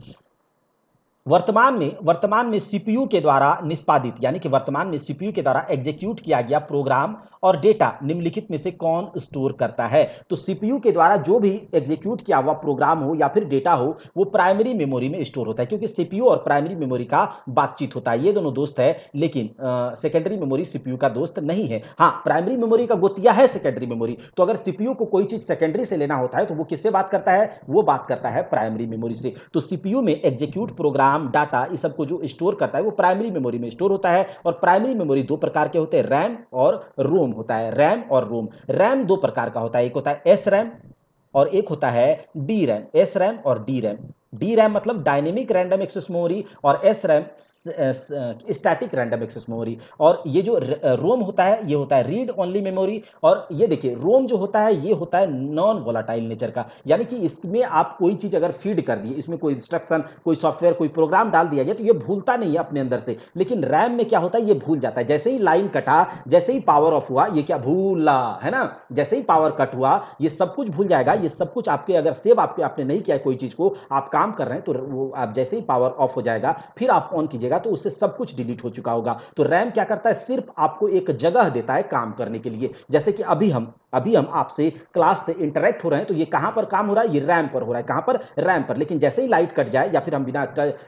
वर्तमान में वर्तमान में सीपीयू के द्वारा निष्पादित, यानी कि वर्तमान में सीपीयू के द्वारा एग्जीक्यूट किया गया प्रोग्राम और डेटा निम्नलिखित में से कौन स्टोर करता है? तो सीपीयू के द्वारा जो भी एग्जीक्यूट किया हुआ प्रोग्राम हो या फिर डेटा हो, वो प्राइमरी मेमोरी में स्टोर होता है, क्योंकि सीपीयू और प्राइमरी मेमोरी का बातचीत होता है। ये दोनों दोस्त है, लेकिन सेकेंडरी मेमोरी सीपीयू का दोस्त नहीं है। हाँ प्राइमरी मेमोरी का गोतिया है सेकेंडरी मेमोरी तो अगर सीपीयू को कोई चीज़ सेकेंडरी से लेना होता है तो वो किससे बात करता है? वो बात करता है प्राइमरी मेमोरी से। तो सीपीयू में एग्जीक्यूट प्रोग्राम डाटा इस सबको जो स्टोर करता है, वो प्राइमरी मेमोरी में स्टोर होता है, और प्राइमरी मेमोरी दो प्रकार के होते हैं रैम और रोम होता है रैम और रोम। रैम दो प्रकार का होता है। एक होता है एस रैम और एक होता है डी रैम। एस रैम और डी रैम। डी रैम मतलब डायनेमिक रैंडम एक्सेस मेमोरी और S RAM static random access memory और ये जो रोम होता है, ये होता है रीड ओनली मेमोरी और ये देखिए रोम जो होता है, ये होता है नॉन वोलाटाइल नेचर का। यानी कि इसमें आप कोई चीज़ अगर फ़ीड कर दिए इसमें कोई इंस्ट्रक्शन कोई सॉफ्टवेयर कोई प्रोग्राम डाल दिया गया तो ये भूलता नहीं है अपने अंदर से। लेकिन रैम में क्या होता है, ये भूल जाता है। जैसे ही लाइन कटा जैसे ही पावर ऑफ़ हुआ, ये क्या भूला, है ना? जैसे ही पावर कट हुआ, ये सब कुछ भूल जाएगा। ये सब कुछ आपके अगर सेव आपके, आपने नहीं किया कोई चीज़ को, आप काम कर रहे हैं तो वो आप जैसे ही पावर ऑफ़ हो जाएगा, फिर आप ऑन कीजिएगा तो उससे सब कुछ डिलीट हो चुका होगा। तो रैम क्या करता है? सिर्फ़ आपको एक जगह देता है काम करने के लिए। जैसे कि अभी हम अभी हम आपसे क्लास से इंटरेक्ट हो रहे हैं तो ये कहाँ पर काम हो रहा है? ये रैम पर हो रहा है। कहाँ पर? रैम पर। लेकिन जैसे ही लाइट कट जाए, या फिर हम बिना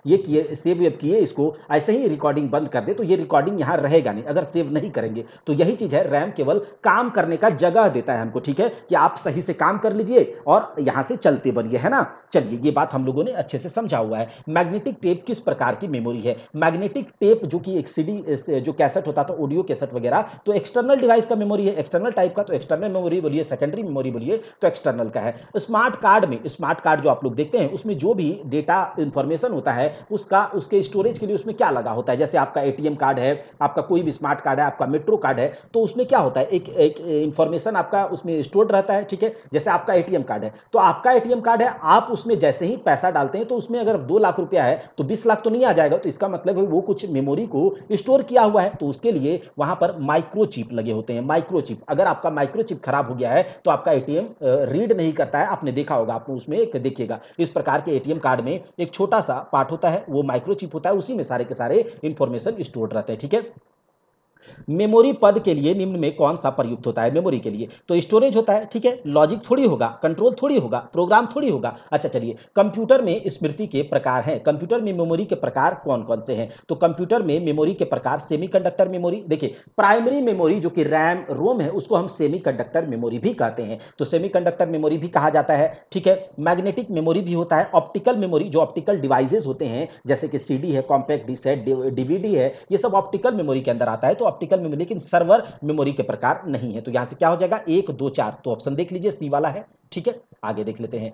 ये किए सेव वेव किए इसको, ऐसे ही रिकॉर्डिंग बंद कर दे तो ये रिकॉर्डिंग यहाँ रहेगा नहीं। अगर सेव नहीं करेंगे तो यही चीज़ है रैम केवल काम करने का जगह देता है हमको, ठीक है? कि आप सही से काम कर लीजिए और यहाँ से चलते बनिए, है ना? चलिए, ये बात हम लोगों ने अच्छे से समझा हुआ है। मैग्नेटिक टेप किस प्रकार की मेमोरी है? मैग्नेटिक टेप जो कि एक सीडी जो कैसेट होता था, ऑडियो कैसेट वगैरह तो एक्सटर्नल डिवाइस का मेमोरी है। एक्सटर्नल टाइप का तो एक्सटर्नल मेमोरी बोलिए, सेकेंडरी मेमोरी बोलिए तो एक्सटर्नल का है। स्मार्ट कार्ड में, स्मार्ट कार्ड जो आप लोग देखते हैं, उसमें जो भी डेटा इंफॉर्मेशन होता है, उसका, उसके स्टोरेज के लिए उसमें क्या लगा होता है? जैसे आपका एटीएम कार्ड है, आपका कोई भी स्मार्ट कार्ड है, आपका मेट्रो कार्ड है तो उसमें क्या होता है? एक एक इंफॉर्मेशन आपका उसमें स्टोर रहता है, ठीक है? जैसे आपका एटीएम कार्ड है तो आपका एटीएम कार्ड है, आप उसमें जैसे ही पैसा डालते हैं तो उसमें अगर दो लाख रुपया है तो बीस लाख तो नहीं आ जाएगा। तो इसका मतलब है वो कुछ मेमोरी को स्टोर किया हुआ है तो उसके लिए वहाँ पर माइक्रोचिप लगे होते हैं माइक्रोचिप अगर आपका माइक्रोचिप खराब हो गया है तो आपका एटीएम रीड नहीं करता है। आपने देखा होगा आपको उसमें एक देखिएगा, इस प्रकार के एटीएम कार्ड में एक छोटा सा पार्ट होता है, वो माइक्रोचिप होता है, उसी में सारे के सारे इंफॉर्मेशन स्टोर रहते हैं, ठीक है? मेमोरी पद के लिए निम्न में कौन सा प्रयुक्त होता है? मेमोरी के लिए। तो स्टोरेज होता है, ठीक है? लॉजिक थोड़ी होगा, कंट्रोल थोड़ी होगा, प्रोग्राम थोड़ी होगा। अच्छा चलिए, कंप्यूटर में स्मृति के प्रकार हैं। कंप्यूटर में मेमोरी के प्रकार कौन कौन से हैं? तो कंप्यूटर में मेमोरी के प्रकार सेमीकंडक्टर मेमोरी, देखिए, प्राइमरी मेमोरी जो कि रैम, रोम है, उसको हम सेमीकंडक्टर मेमोरी भी कहते हैं। तो सेमीकंडक्टर मेमोरी भी कहा जाता है, ठीक है? मैग्नेटिक मेमोरी भी होता है, ऑप्टिकल मेमोरी, जो ऑप्टिकल डिवाइसेज होते हैं, जैसे कि सीडी है, कॉम्पैक्ट डिस्क है डीवीडी है, ये सब ऑप्टिकल मेमोरी के अंदर आता है तो ऑप्टिकल मेमोरी लेकिन सर्वर मेमोरी के प्रकार नहीं है। तो यहाँ से क्या हो जाएगा? एक, दो, चार। तो ऑप्शन देख लीजिए सी वाला है। ठीक है? आगे देख लेते हैं।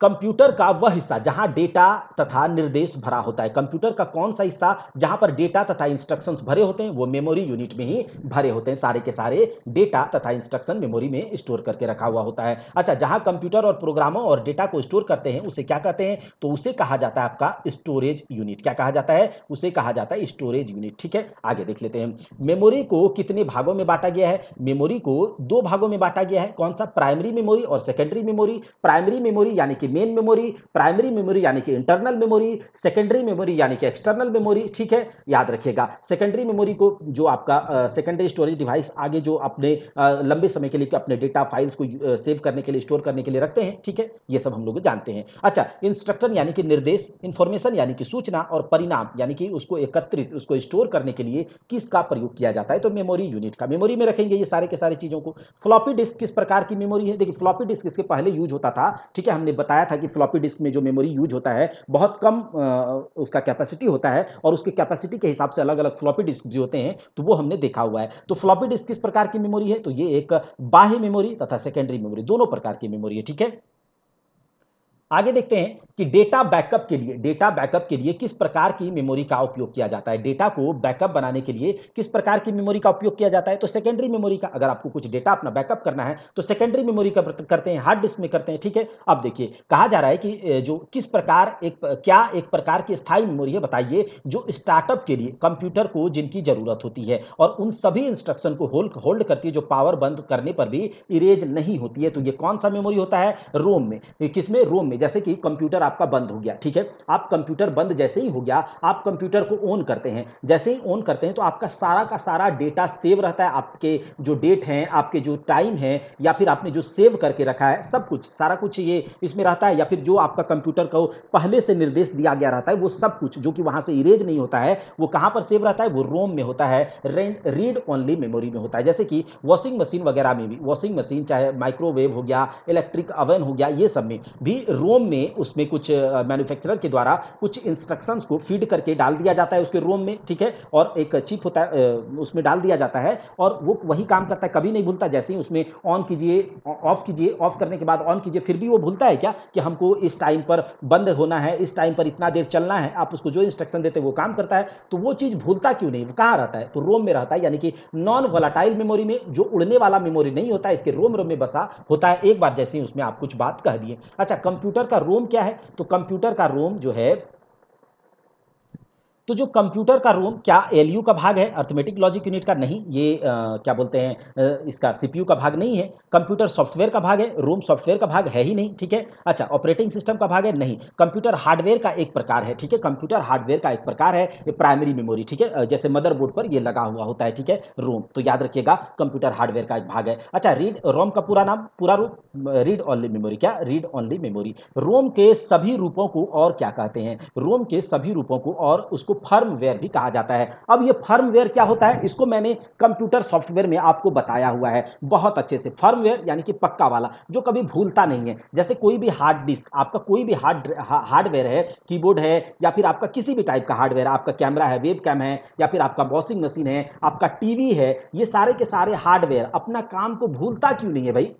कंप्यूटर का वह हिस्सा जहाँ डेटा तथा निर्देश भरा होता है। कंप्यूटर का कौन सा हिस्सा जहाँ पर डेटा तथा इंस्ट्रक्शंस भरे होते हैं, वो मेमोरी यूनिट में ही भरे होते हैं। सारे के सारे डेटा तथा इंस्ट्रक्शन मेमोरी में स्टोर करके रखा हुआ होता है। अच्छा जहाँ कंप्यूटर और प्रोग्रामों और डेटा को स्टोर करते हैं, उसे क्या कहते हैं? तो उसे कहा जाता है आपका स्टोरेज यूनिट क्या कहा जाता है? उसे कहा जाता है स्टोरेज यूनिट ठीक है, आगे देख लेते हैं मेमोरी को कितने भागों में बांटा गया है? मेमोरी को दो भागों में बांटा गया है। कौन सा? प्राइमरी मेमोरी और सेकेंडरी मेमोरी प्राइमरी मेमोरी यानी कि कि मेन मेमोरी प्राइमरी मेमोरी यानी कि इंटरनल मेमोरी सेकेंडरी मेमोरी यानी कि एक्सटर्नल मेमोरी ठीक है? याद रखिएगा। सेकेंडरी मेमोरी को जो आपका सेकेंडरी स्टोरेज डिवाइस आगे जो अपने लंबे समय के लिए अपने डेटा फाइल्स को सेव करने के लिए स्टोर करने के लिए रखते हैं, ठीक है? ये सब हम लोग जानते हैं। अच्छा इंस्ट्रक्शन यानी कि निर्देश इंफॉर्मेशन यानी कि सूचना और परिणाम, यानी कि उसको एकत्रित, उसको स्टोर करने के लिए किसका प्रयोग किया जाता है? तो मेमोरी यूनिट का। मेमोरी में रखेंगे ये सारे के सारे चीज़ों को। फ्लॉपी डिस्क किस प्रकार की मेमोरी है? देखिए फ्लॉपी डिस्क इसके पहले यूज़ होता था, ठीक है? हमने बताया बताया था कि फ्लॉपी डिस्क में जो मेमोरी यूज़ होता है, बहुत कम उसका कैपेसिटी होता है और उसके कैपेसिटी के हिसाब से अलग अलग फ्लॉपी डिस्क जो होते हैं तो वो हमने देखा हुआ है। तो फ्लॉपी डिस्क किस प्रकार की मेमोरी है? तो ये एक बाह्य मेमोरी तथा सेकेंडरी मेमोरी, दोनों प्रकार की मेमोरी है, ठीक है? आगे देखते हैं कि डेटा बैकअप के लिए, डेटा बैकअप के लिए किस प्रकार की मेमोरी का उपयोग किया जाता है? डेटा को बैकअप बनाने के लिए किस प्रकार की मेमोरी का उपयोग किया जाता है? तो सेकेंडरी मेमोरी का, अगर आपको कुछ डेटा अपना बैकअप करना है तो सेकेंडरी मेमोरी का करते हैं हार्ड डिस्क में करते हैं, ठीक है? अब देखिए, कहा जा रहा है कि जो किस प्रकार एक क्या एक प्रकार की स्थायी मेमोरी है, बताइए, जो स्टार्टअप के लिए कंप्यूटर को जिनकी ज़रूरत होती है और उन सभी इंस्ट्रक्शन को होल्ड होल्ड करती है, जो पावर बंद करने पर भी इरेज नहीं होती है तो ये कौन सा मेमोरी होता है? रोम में। किसमें रोम में। जैसे कि कंप्यूटर आपका बंद हो गया, ठीक है? आप कंप्यूटर बंद जैसे ही हो गया, आप कंप्यूटर को ऑन करते हैं। जैसे ही ऑन करते हैं तो आपका सारा का सारा डेटा सेव रहता है। आपके जो डेट हैं, आपके जो टाइम है, या फिर आपने जो सेव करके रखा है, सब कुछ, सारा कुछ ये इसमें रहता है। या फिर जो आपका कंप्यूटर को पहले से निर्देश दिया गया रहता है, वो सब कुछ जो कि वहाँ से इरेज नहीं होता है, वो कहाँ पर सेव रहता है? वो रोम में होता है। रीड ओनली मेमोरी में होता है। जैसे कि वॉशिंग मशीन वगैरह में भी वॉशिंग मशीन चाहे माइक्रोवेव हो गया इलेक्ट्रिक अवन हो गया, ये सब में भी रोम में, उसमें कुछ मैन्युफैक्चरर के द्वारा कुछ इंस्ट्रक्शंस को फ़ीड करके डाल दिया जाता है उसके रोम में, ठीक है? और एक चिप होता है उसमें डाल दिया जाता है और वो वही काम करता है, कभी नहीं भूलता, जैसे ही उसमें ऑन कीजिए ऑफ़ कीजिए ऑफ़ करने के बाद ऑन कीजिए, फिर भी वो भूलता है क्या कि हमको इस टाइम पर बंद होना है, इस टाइम पर इतना देर चलना है, आप उसको जो इंस्ट्रक्शन देते हैं, वो काम करता है। तो वो चीज़ भूलता क्यों नहीं? वो कहाँ रहता है? तो रोम में रहता है, यानी कि नॉन वोलाटाइल मेमोरी में, जो उड़ने वाला मेमोरी नहीं होता, इसके रोम रोम में बसा होता है, एक बार जैसे ही उसमें आप कुछ बात कह दिए। अच्छा कंप्यूटर का रोम क्या है? तो कंप्यूटर का रोम जो है तो जो कंप्यूटर का रोम क्या एलयू का भाग है? अर्थमेटिक लॉजिक यूनिट का नहीं ये आ, क्या बोलते हैं इसका सीपीयू का भाग नहीं है। कंप्यूटर सॉफ्टवेयर का भाग है रोम सॉफ्टवेयर का भाग है ही नहीं ठीक है? अच्छा ऑपरेटिंग सिस्टम का भाग है? नहीं। कंप्यूटर हार्डवेयर का एक प्रकार है ठीक है? कंप्यूटर हार्डवेयर का एक प्रकार है ये प्राइमरी मेमोरी ठीक है? जैसे मदरबोर्ड पर ये लगा हुआ होता है ठीक है? रोम तो याद रखिएगा कंप्यूटर हार्डवेयर का एक भाग है। अच्छा रीड रोम का पूरा नाम पूरा रूप रीड ऑनली मेमोरी क्या? रीड ऑनली मेमोरी रोम के सभी रूपों को और क्या कहते हैं? रोम के सभी रूपों को और उसको फर्मवेयर भी कहा जाता है। अब ये फर्मवेयर क्या होता है, इसको मैंने कंप्यूटर सॉफ्टवेयर में आपको बताया हुआ है, बहुत अच्छे से। फर्मवेयर यानी कि पक्का वाला, जो कभी भूलता नहीं है। जैसे कोई भी हार्ड डिस्क, आपका कोई भी हार्ड हार्डवेयर है, कीबोर्ड है, या फिर आपका किसी भी टाइप का हार्डवेयर, आपका कैमरा है, वेब कैम है, या फिर आपका वॉशिंग मशीन है, आपका टीवी है, ये सारे के सारे हार्डवेयर, अपना काम को भूलता क्यों नहीं है भाई?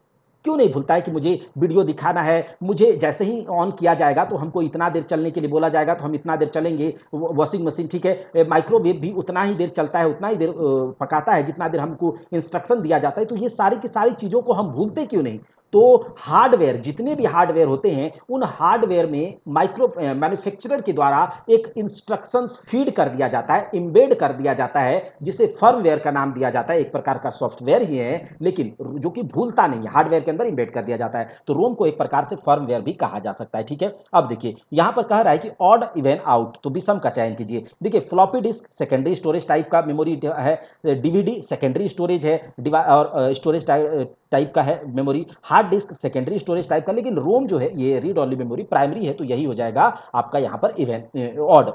क्यों नहीं भूलता है कि मुझे वीडियो दिखाना है? मुझे जैसे ही ऑन किया जाएगा तो हमको इतना देर चलने के लिए बोला जाएगा तो हम इतना देर चलेंगे। वॉशिंग मशीन ठीक है? माइक्रोवेव भी उतना ही देर चलता है, उतना ही देर पकाता है जितना देर हमको इंस्ट्रक्शन दिया जाता है। तो ये सारी की सारी चीज़ों को हम भूलते क्यों नहीं? तो हार्डवेयर, जितने भी हार्डवेयर होते हैं, उन हार्डवेयर में माइक्रो मैन्युफैक्चरर के द्वारा एक इंस्ट्रक्शंस फ़ीड कर दिया जाता है इम्बेड कर दिया जाता है, जिसे फर्मवेयर का नाम दिया जाता है। एक प्रकार का सॉफ्टवेयर ही है, लेकिन जो कि भूलता नहीं है, हार्डवेयर के अंदर इम्बेड कर दिया जाता है। तो रोम को एक प्रकार से फर्मवेयर भी कहा जा सकता है, ठीक है? अब देखिए, यहाँ पर कह रहा है कि ऑड इवेन आउट तो विषम का चयन कीजिए। देखिए floppy disk secondary storage type का मेमोरी है डीवीडी सेकेंडरी स्टोरेज है और स्टोरेज टाइप का है memory hard disk secondary storage type का, लेकिन रोम जो है, ये रीड ऑनली मेमोरी प्राइमरी है तो यही हो जाएगा आपका यहाँ पर इवेंट ऑड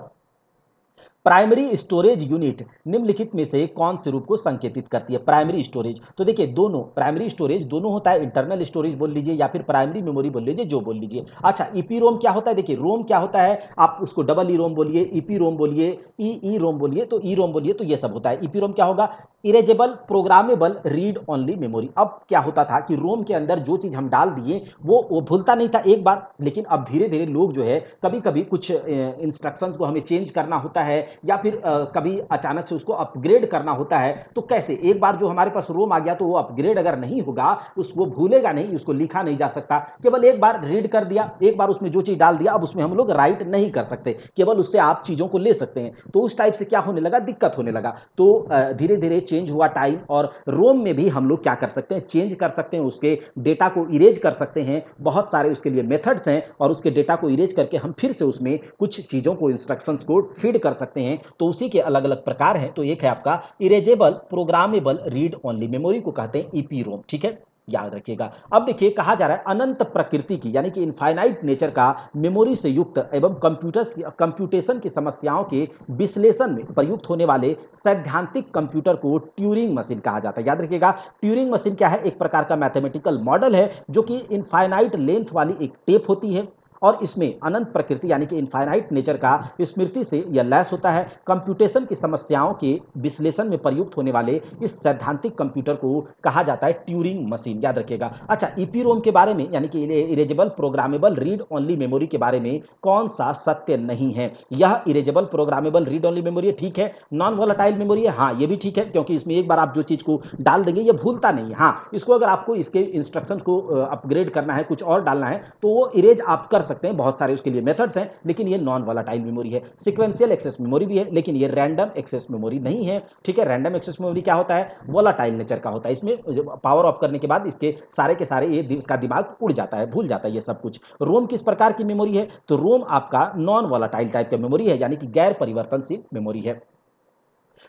प्राइमरी स्टोरेज यूनिट निम्नलिखित में से कौन से रूप को संकेतित करती है? Primary storage. तो देखिए, दोनों, प्राइमरी स्टोरेज दोनों होता है इंटरनल स्टोरेज बोल लीजिए या फिर प्राइमरी मेमोरी बोल लीजिए, जो बोल लीजिए। अच्छा ईपी रोम क्या होता है? देखिए रोम क्या होता है? आप उसको डबल ई रोम बोलिए ईपी रोम बोलिए ई ई रोम बोलिए तो ई रोम बोलिए तो ये सब होता है। ईपी रोम क्या होगा? Erasable programmable read only memory अब क्या होता था कि रोम के अंदर जो चीज़ हम डाल दिए, वो वो भूलता नहीं था एक बार, लेकिन अब धीरे धीरे लोग जो है कभी कभी कुछ इंस्ट्रक्शन को हमें चेंज करना होता है या फिर आ, कभी अचानक से उसको अपग्रेड करना होता है तो कैसे? एक बार जो हमारे पास रोम आ गया तो वो अपग्रेड अगर नहीं होगा उसको भूलेगा नहीं उसको लिखा नहीं जा सकता। केवल एक बार रीड कर दिया एक बार उसमें जो चीज़ डाल दिया अब उसमें हम लोग राइट नहीं कर सकते। केवल उससे आप चीज़ों को ले सकते हैं। तो उस टाइप से क्या होने लगा? दिक्कत होने लगा। तो धीरे धीरे चेंज हुआ टाइम और रोम में भी हम लोग क्या कर सकते हैं? चेंज कर सकते हैं उसके डेटा को इरेज कर सकते हैं। बहुत सारे उसके लिए मेथड्स हैं और उसके डेटा को इरेज करके हम फिर से उसमें कुछ चीज़ों को इंस्ट्रक्शंस को फ़ीड कर सकते हैं। तो उसी के अलग अलग प्रकार हैं। तो एक है आपका erasable programmable read only memory को कहते हैं ईपी रोम ठीक है? याद रखिएगा। अब देखिए, कहा जा रहा है अनंत प्रकृति की, यानी कि इनफाइनाइट नेचर का मेमोरी से युक्त एवं कंप्यूटर कंप्यूटेशन की समस्याओं के विश्लेषण में प्रयुक्त होने वाले सैद्धांतिक कंप्यूटर को ट्यूरिंग मशीन कहा जाता है। याद रखिएगा ट्यूरिंग मशीन क्या है? एक प्रकार का मैथमेटिकल मॉडल है, जो कि इनफाइनाइट लेंथ वाली एक टेप होती है। और इसमें अनंत प्रकृति यानी कि इन्फाइनाइट नेचर का स्मृति से यह लैस होता है। कंप्यूटेशन की समस्याओं के विश्लेषण में प्रयुक्त होने वाले इस सैद्धांतिक कंप्यूटर को कहा जाता है ट्यूरिंग मशीन याद रखिएगा। अच्छा ईपी रोम के बारे में यानी कि erasable programmable read only memory के बारे में कौन सा सत्य नहीं है? यह erasable programmable read only memory ठीक है? नॉन वोलाटाइल मेमोरी है हाँ ये भी ठीक है, क्योंकि इसमें एक बार आप जो चीज़ को डाल देंगे, ये भूलता नहीं है। इसको अगर आपको इसके इंस्ट्रक्शन को अपग्रेड करना है, कुछ और डालना है तो वो इरेज आप कर सकते सकते हैं, बहुत सारे उसके लिए मेथड्स हैं, लेकिन ये नॉन वालाटाइल मेमोरी है। सिक्वेंशियल एक्सेस मेमोरी भी है, लेकिन ये रैंडम एक्सेस मेमोरी नहीं है, ठीक है? रैंडम एक्सेस मेमोरी क्या होता है? वोलाटाइल नेचर का होता है। इसमें पावर ऑफ़ करने के बाद इसके सारे के सारे ये इसका दिमाग उड़ जाता है, भूल जाता है ये सब कुछ। रोम किस प्रकार की मेमोरी है? तो रोम आपका नॉन वोलाटाइल टाइप का मेमोरी है, यानी कि गैर परिवर्तनशील मेमोरी है।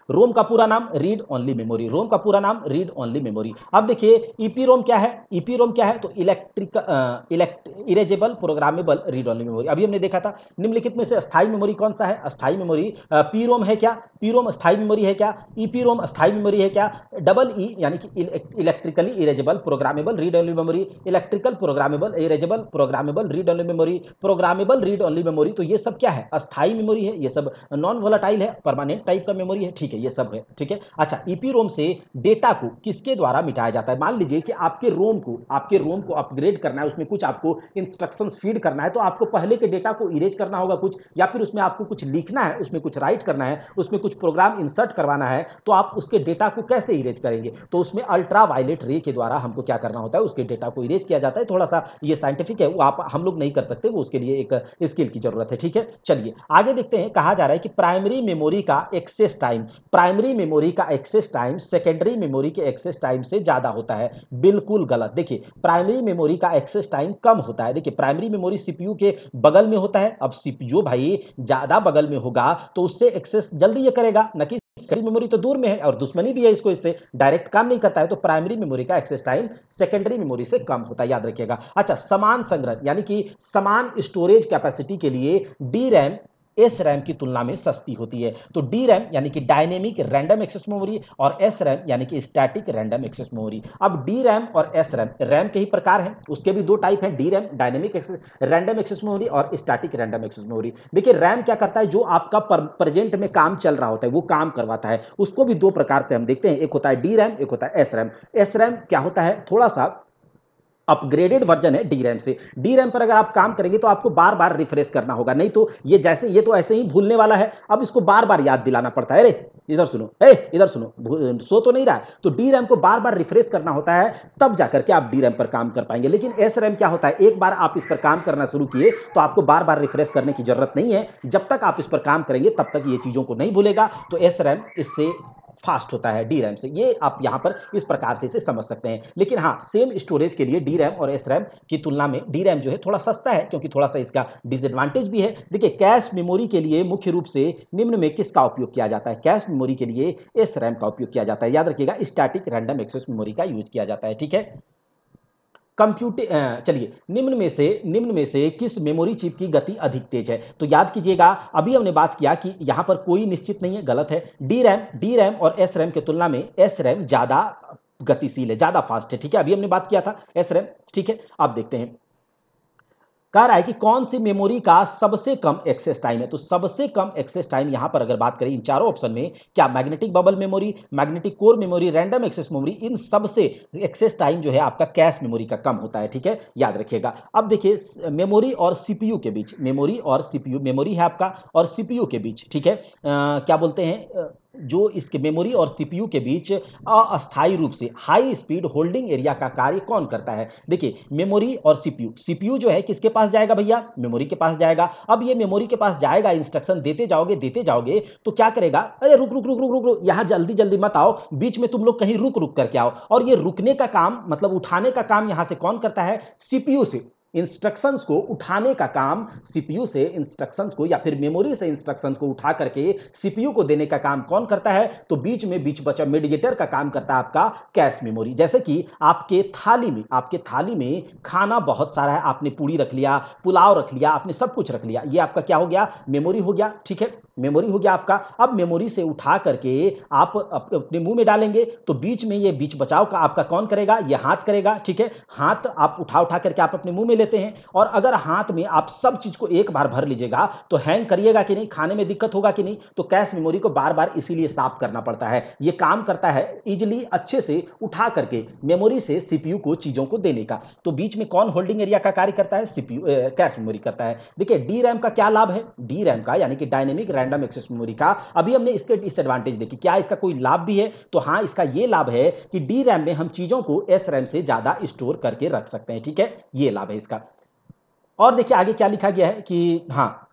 रोम का पूरा नाम, रीड ओनली मेमोरी। रोम का पूरा नाम, रीड ओनली मेमोरी। अब देखिए ईपी रोम क्या है? ईपी रोम क्या है? तो electric elect, erasable, programmable, read only memory. अभी हमने देखा था, निम्नलिखित में से स्थायी मेमोरी कौन सा है? अस्थाई मेमोरी पी रोम है क्या? पी रोम स्थायी मेमोरी है क्या? ईपी रोम अस्थाई मेमोरी है क्या? डबल ई, यानी कि electrically erasable, programmable, read only memory. Electrical, programmable, erasable, programmable, read only memory. Programmable, read only memory. तो ये सब क्या है? अस्थाई मेमोरी है। ये सब नॉन वोलाटाइल है परमानेंट टाइप का मेमोरी है, ठीक है? ये सब है, ठीक है? अच्छा ईपी रोम से डेटा को किसके द्वारा मिटाया जाता है? मान लीजिए कि आपके रोम को, आपके रोम को अपग्रेड करना है, उसमें कुछ आपको इंस्ट्रक्शन फ़ीड करना है तो आपको पहले के डेटा को इरेज करना होगा कुछ, या फिर उसमें आपको कुछ लिखना है, उसमें कुछ राइट करना है, उसमें कुछ प्रोग्राम इंसर्ट करवाना है तो आप उसके डेटा को कैसे इरेज करेंगे? तो उसमें अल्ट्रा वायलेट रे के द्वारा हमको क्या करना होता है, उसके डेटा को इरेज किया जाता है थोड़ा सा ये साइंटिफिक है, वो आप, हम लोग नहीं कर सकते, वो उसके लिए एक स्किल की ज़रूरत है, ठीक है? चलिए, आगे देखते हैं, कहा जा रहा है कि प्राइमरी मेमोरी का एक्सेस टाइम प्राइमरी मेमोरी का एक्सेस टाइम सेकेंडरी मेमोरी के एक्सेस टाइम से ज़्यादा होता है। बिल्कुल गलत। देखिए, प्राइमरी मेमोरी का एक्सेस टाइम कम होता है। देखिए, प्राइमरी मेमोरी सीपीयू के बगल में होता है। अब सीपीयू भाई ज़्यादा बगल में होगा तो उससे एक्सेस जल्दी ये करेगा। न कि सेकेंडरी मेमोरी तो दूर में है और दुश्मनी भी है इसको, इससे डायरेक्ट काम नहीं करता है। तो प्राइमरी मेमोरी का एक्सेस टाइम सेकेंडरी मेमोरी से कम होता है। याद रखिएगा। अच्छा समान संग्रह, यानी कि समान स्टोरेज कैपेसिटी के लिए डी रैम एस रैम की तुलना में सस्ती होती है। तो डी रैम यानी कि डायनेमिक रैंडम एक्सेस मेमोरी और एस रैम यानी कि स्टैटिक रैंडम एक्सेस मेमोरी अब डी रैम और एस रैम रैम के ही प्रकार हैं। उसके भी दो टाइप हैं D RAM dynamic access random access memory और स्टैटिक रैंडम एक्सेस मेमोरी देखिए रैम क्या करता है? जो आपका प्रेजेंट में काम चल रहा होता है, वो काम करवाता है। उसको भी दो प्रकार से हम देखते हैं। एक होता है डी रैम एक होता है एस रैम एस रैम क्या होता है? थोड़ा सा अपग्रेडेड वर्जन है डी रैम से। डी रैम पर अगर आप काम करेंगे तो आपको बार बार रिफ्रेश करना होगा। नहीं तो ये जैसे, ये तो ऐसे ही भूलने वाला है। अब इसको बार बार याद दिलाना पड़ता है। अरे, इधर सुनो, ए, इधर सुनो सो तो नहीं रहा है। तो डी रैम को बार बार रिफ्रेश करना होता है, तब जाकर के आप डी रैम पर काम कर पाएँगे। लेकिन एस रैम क्या होता है? एक बार आप इस पर काम करना शुरू किए तो आपको बार बार रिफ्रेश करने की ज़रूरत नहीं है। जब तक आप इस पर काम करेंगे, तब तक ये चीज़ों को नहीं भूलेगा। तो एस रैम इससे फास्ट होता है डी रैम से। ये आप यहाँ पर इस प्रकार से इसे समझ सकते हैं। लेकिन हाँ सेम स्टोरेज के लिए डी रैम और एस रैम की तुलना में डी रैम जो है थोड़ा सस्ता है, क्योंकि थोड़ा सा इसका डिसएडवांटेज भी है। देखिए कैश मेमोरी के लिए मुख्य रूप से निम्न में किसका उपयोग किया जाता है? कैश मेमोरी के लिए एस रैम का उपयोग किया जाता है। याद रखिएगा स्टैटिक रैंडम एक्सेस मेमोरी का यूज़ किया जाता है, ठीक है? कंप्यूटर चलिए, निम्न में से निम्न में से किस मेमोरी चिप की गति अधिक तेज है? तो याद कीजिएगा, अभी हमने बात किया कि यहाँ पर कोई निश्चित नहीं है, गलत है। डी रैम डी रैम और एस रैम की तुलना में एस रैम ज़्यादा गतिशील है, ज़्यादा फास्ट है, ठीक है? अभी हमने बात किया था एस रैम ठीक है? अब देखते हैं। कह रहा है कि कौन सी मेमोरी का सबसे कम एक्सेस टाइम है? तो सबसे कम एक्सेस टाइम यहाँ पर अगर बात करें इन चारों ऑप्शन में क्या magnetic bubble memory magnetic core memory random access memory इन सबसे एक्सेस टाइम जो है आपका कैश मेमोरी का कम होता है ठीक है? याद रखिएगा। अब देखिए मेमोरी और सीपीयू के बीच मेमोरी और सीपीयू मेमोरी है आपका और सीपीयू के बीच ठीक है? आ, क्या बोलते हैं? जो इसके मेमोरी और सीपीयू के बीच अस्थायी रूप से हाई स्पीड होल्डिंग एरिया का कार्य कौन करता है? देखिए, मेमोरी और सीपीयू। सीपीयू जो है, किसके पास जाएगा भैया? मेमोरी के पास जाएगा। अब ये मेमोरी के पास जाएगा, इंस्ट्रक्शन देते जाओगे देते जाओगे तो क्या करेगा? अरे, रुक रुक रुक रुक रुक रुक, यहाँ जल्दी जल्दी मत आओ। बीच में तुम लोग कहीं रुक रुक करके आओ। और ये रुकने का काम मतलब उठाने का काम यहाँ से कौन करता है? सीपीयू से। इंस्ट्रक्शंस को उठाने का काम सीपीयू से इंस्ट्रक्शंस को या फिर मेमोरी से इंस्ट्रक्शंस को उठा करके सीपीयू को देने का काम कौन करता है? तो बीच में बीच बचा मेडिएटर का काम करता है आपका कैश मेमोरी जैसे कि आपके थाली में, आपके थाली में खाना बहुत सारा है, आपने पूड़ी रख लिया, पुलाव रख लिया, आपने सब कुछ रख लिया, ये आपका क्या हो गया? मेमोरी हो गया, ठीक है? मेमोरी हो गया आपका, अब मेमोरी से उठा करके आप अपने मुँह में डालेंगे तो बीच में ये बीच बचाव का आपका कौन करेगा? ये हाथ करेगा, ठीक है? हाथ आप उठा उठा करके आप अपने मुँह में लेते हैं, और अगर हाथ में आप सब चीज़ को एक बार भर लीजिएगा तो हैंग करिएगा कि नहीं, खाने में दिक्कत होगा कि नहीं तो कैश मेमोरी को बार बार इसीलिए साफ़ करना पड़ता है। ये काम करता है इजिली अच्छे से उठा करके मेमोरी से सीपीयू को, चीज़ों को देने का। तो बीच में कौन होल्डिंग एरिया का कार्य करता है? सीपीयू कैश मेमोरी करता है। देखिए डी का क्या लाभ है? डी का, यानी कि डायनेमिक रैंडम एक्सेस मेमोरी का। अभी हमने इसके डिसएडवांटेज देखी। क्या इसका कोई लाभ भी है? तो हाँ इसका ये लाभ है कि डी रैम में हम चीज़ों को एस रैम से ज़्यादा स्टोर करके रख सकते हैं, ठीक है? ये लाभ है इसका। और देखिए, आगे क्या लिखा गया है कि हाँ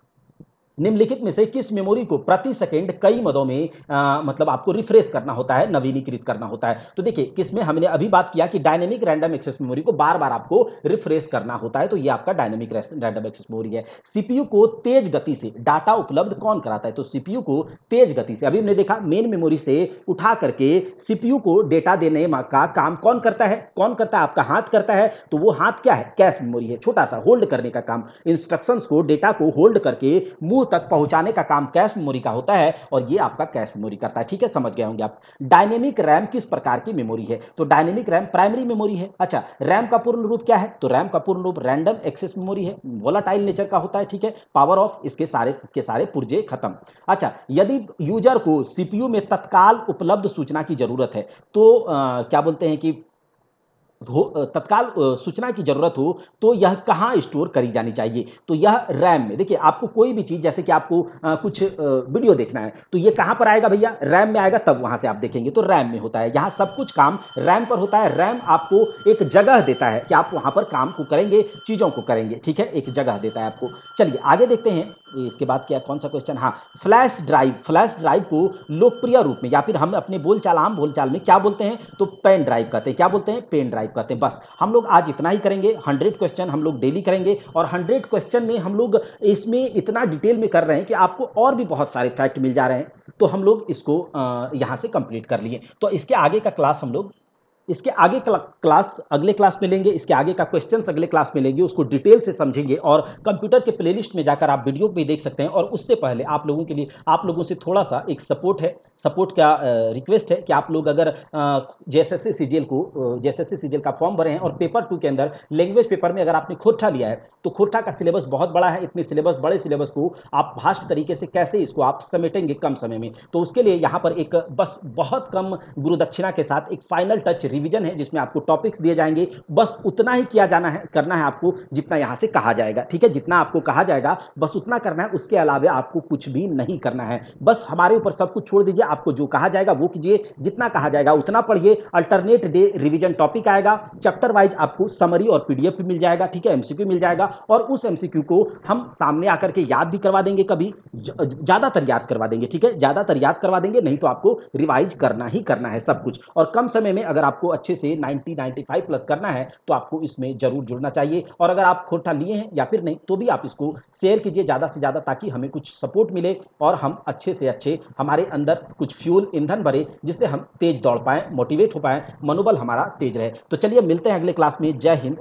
निम्नलिखित में से किस मेमोरी को प्रति सेकंड कई मदों में आ, मतलब आपको रिफ्रेश करना होता है नवीनीकृत करना होता है? तो देखिए किसमें हमने अभी बात किया कि डायनेमिक रैंडम एक्सेस मेमोरी को बार बार आपको रिफ्रेश करना होता है तो ये आपका डायनेमिक रैंडम एक्सेस मेमोरी है। सीपीयू को तेज गति से डाटा उपलब्ध कौन कराता है? तो सीपीयू को तेज गति से अभी हमने देखा मेन मेमोरी से उठा करके सीपीयू को डेटा देने का काम कौन करता है? कौन करता है? आपका हाथ करता है तो वो हाथ क्या है? कैश मेमोरी है छोटा सा होल्ड करने का काम। इंस्ट्रक्शन को डेटा को होल्ड करके मुँह तक पहुँचाने का काम कैश मेमोरी का होता है और ये आपका कैश मेमोरी करता है। ठीक है समझ गए होंगे आप। डायनेमिक रैम किस प्रकार की मेमोरी है? तो डायनेमिक रैम प्राइमरी मेमोरी है। अच्छा रैम का पूर्ण रूप क्या है? तो रैम का पूर्ण रूप रैंडम एक्सेस मेमोरी है। वोलाटाइल नेचर का होता है ठीक है। पावर ऑफ़ इसके सारे इसके सारे पुर्जे खत्म। अच्छा यदि यूज़र को सीपीयू में तत्काल उपलब्ध सूचना की ज़रूरत है तो आ, क्या बोलते हैं कि तत्काल सूचना की ज़रूरत हो तो यह कहाँ स्टोर करी जानी चाहिए? तो यह रैम में। देखिए, आपको कोई भी चीज़, जैसे कि आपको कुछ वीडियो देखना है तो ये कहाँ पर आएगा भैया? रैम में आएगा, तब वहाँ से आप देखेंगे। तो रैम में होता है। यहाँ सब कुछ काम रैम पर होता है। रैम आपको एक जगह देता है कि आप वहाँ पर काम को करेंगे, चीज़ों को करेंगे। ठीक है? एक जगह देता है आपको। चलिए, आगे देखते हैं। इसके बाद क्या, कौन सा क्वेश्चन हाँ फ्लैश ड्राइव। फ्लैश ड्राइव को लोकप्रिय रूप में, या फिर हम अपने बोलचाल, आम बोलचाल में क्या बोलते हैं? तो पेन ड्राइव कहते हैं। क्या बोलते हैं? Pen drive. कहते हैं। बस, हम लोग आज इतना ही करेंगे हंड्रेड क्वेश्चन हम लोग डेली करेंगे और हंड्रेड क्वेश्चन में हम लोग इसमें इतना डिटेल में कर रहे हैं कि आपको और भी बहुत सारे फैक्ट मिल जा रहे हैं। तो हम लोग इसको यहाँ से कंप्लीट कर लिए। तो इसके आगे का क्लास हम लोग इसके आगे क्लास, अगले क्लास में लेंगे इसके आगे का क्वेश्चंस अगले क्लास में लेंगे उसको डिटेल से समझेंगे और कंप्यूटर के प्लेलिस्ट में जाकर आप वीडियो भी देख सकते हैं और उससे पहले आप लोगों के लिए, आप लोगों से थोड़ा सा एक सपोर्ट है सपोर्ट का रिक्वेस्ट है कि आप लोग अगर जे एस एस सी को जे एस एस का फॉर्म भरे हैं और पेपर टू के अंदर लैंग्वेज पेपर में अगर आपने खोटा लिया है तो खोटा का सिलेबस बहुत बड़ा है, इतने सिलेबस बड़े सिलेबस को आप भाष्ट तरीके से कैसे इसको आप समेटेंगे कम समय में? तो उसके लिए यहाँ पर एक बस बहुत कम गुरुदक्षिणा के साथ एक फाइनल टच रिविजन है, जिसमें आपको टॉपिक्स दिए जाएँगे। बस उतना ही किया जाना है, करना है आपको, जितना यहाँ से कहा जाएगा। ठीक है? जितना आपको कहा जाएगा, बस उतना करना है, उसके अलावा आपको कुछ भी नहीं करना है। बस हमारे ऊपर सब कुछ छोड़ दीजिए, आपको जो कहा जाएगा वो कीजिए। जितना कहा जाएगा उतना पढ़िए। अल्टरनेट डे रिविजन टॉपिक आएगा। चैप्टर वाइज आपको समरी और पीडीएफ भी मिल जाएगा। ठीक है? एमसीक्यू मिल जाएगा। और उस एमसीक्यू को हम सामने आकर के याद भी करवा देंगे कभी। ज़्यादातर याद करवा देंगे। ठीक है? ज़्यादातर याद करवा देंगे, नहीं तो आपको रिवाइज करना ही करना है सब कुछ। और कम समय में अगर आपको अच्छे से 90 95 प्लस करना है तो आपको इसमें ज़रूर जुड़ना चाहिए। और अगर आप खोटा लिए हैं या फिर नहीं तो भी आप इसको शेयर कीजिए ज़्यादा से ज़्यादा, ताकि हमें कुछ सपोर्ट मिले और हम अच्छे से अच्छे हमारे अंदर कुछ फ्यूल ईंधन भरे, जिससे हम तेज दौड़ पाएँ मोटिवेट हो पाएँ, मनोबल हमारा तेज रहे। तो चलिए मिलते हैं अगले क्लास में। जय हिंद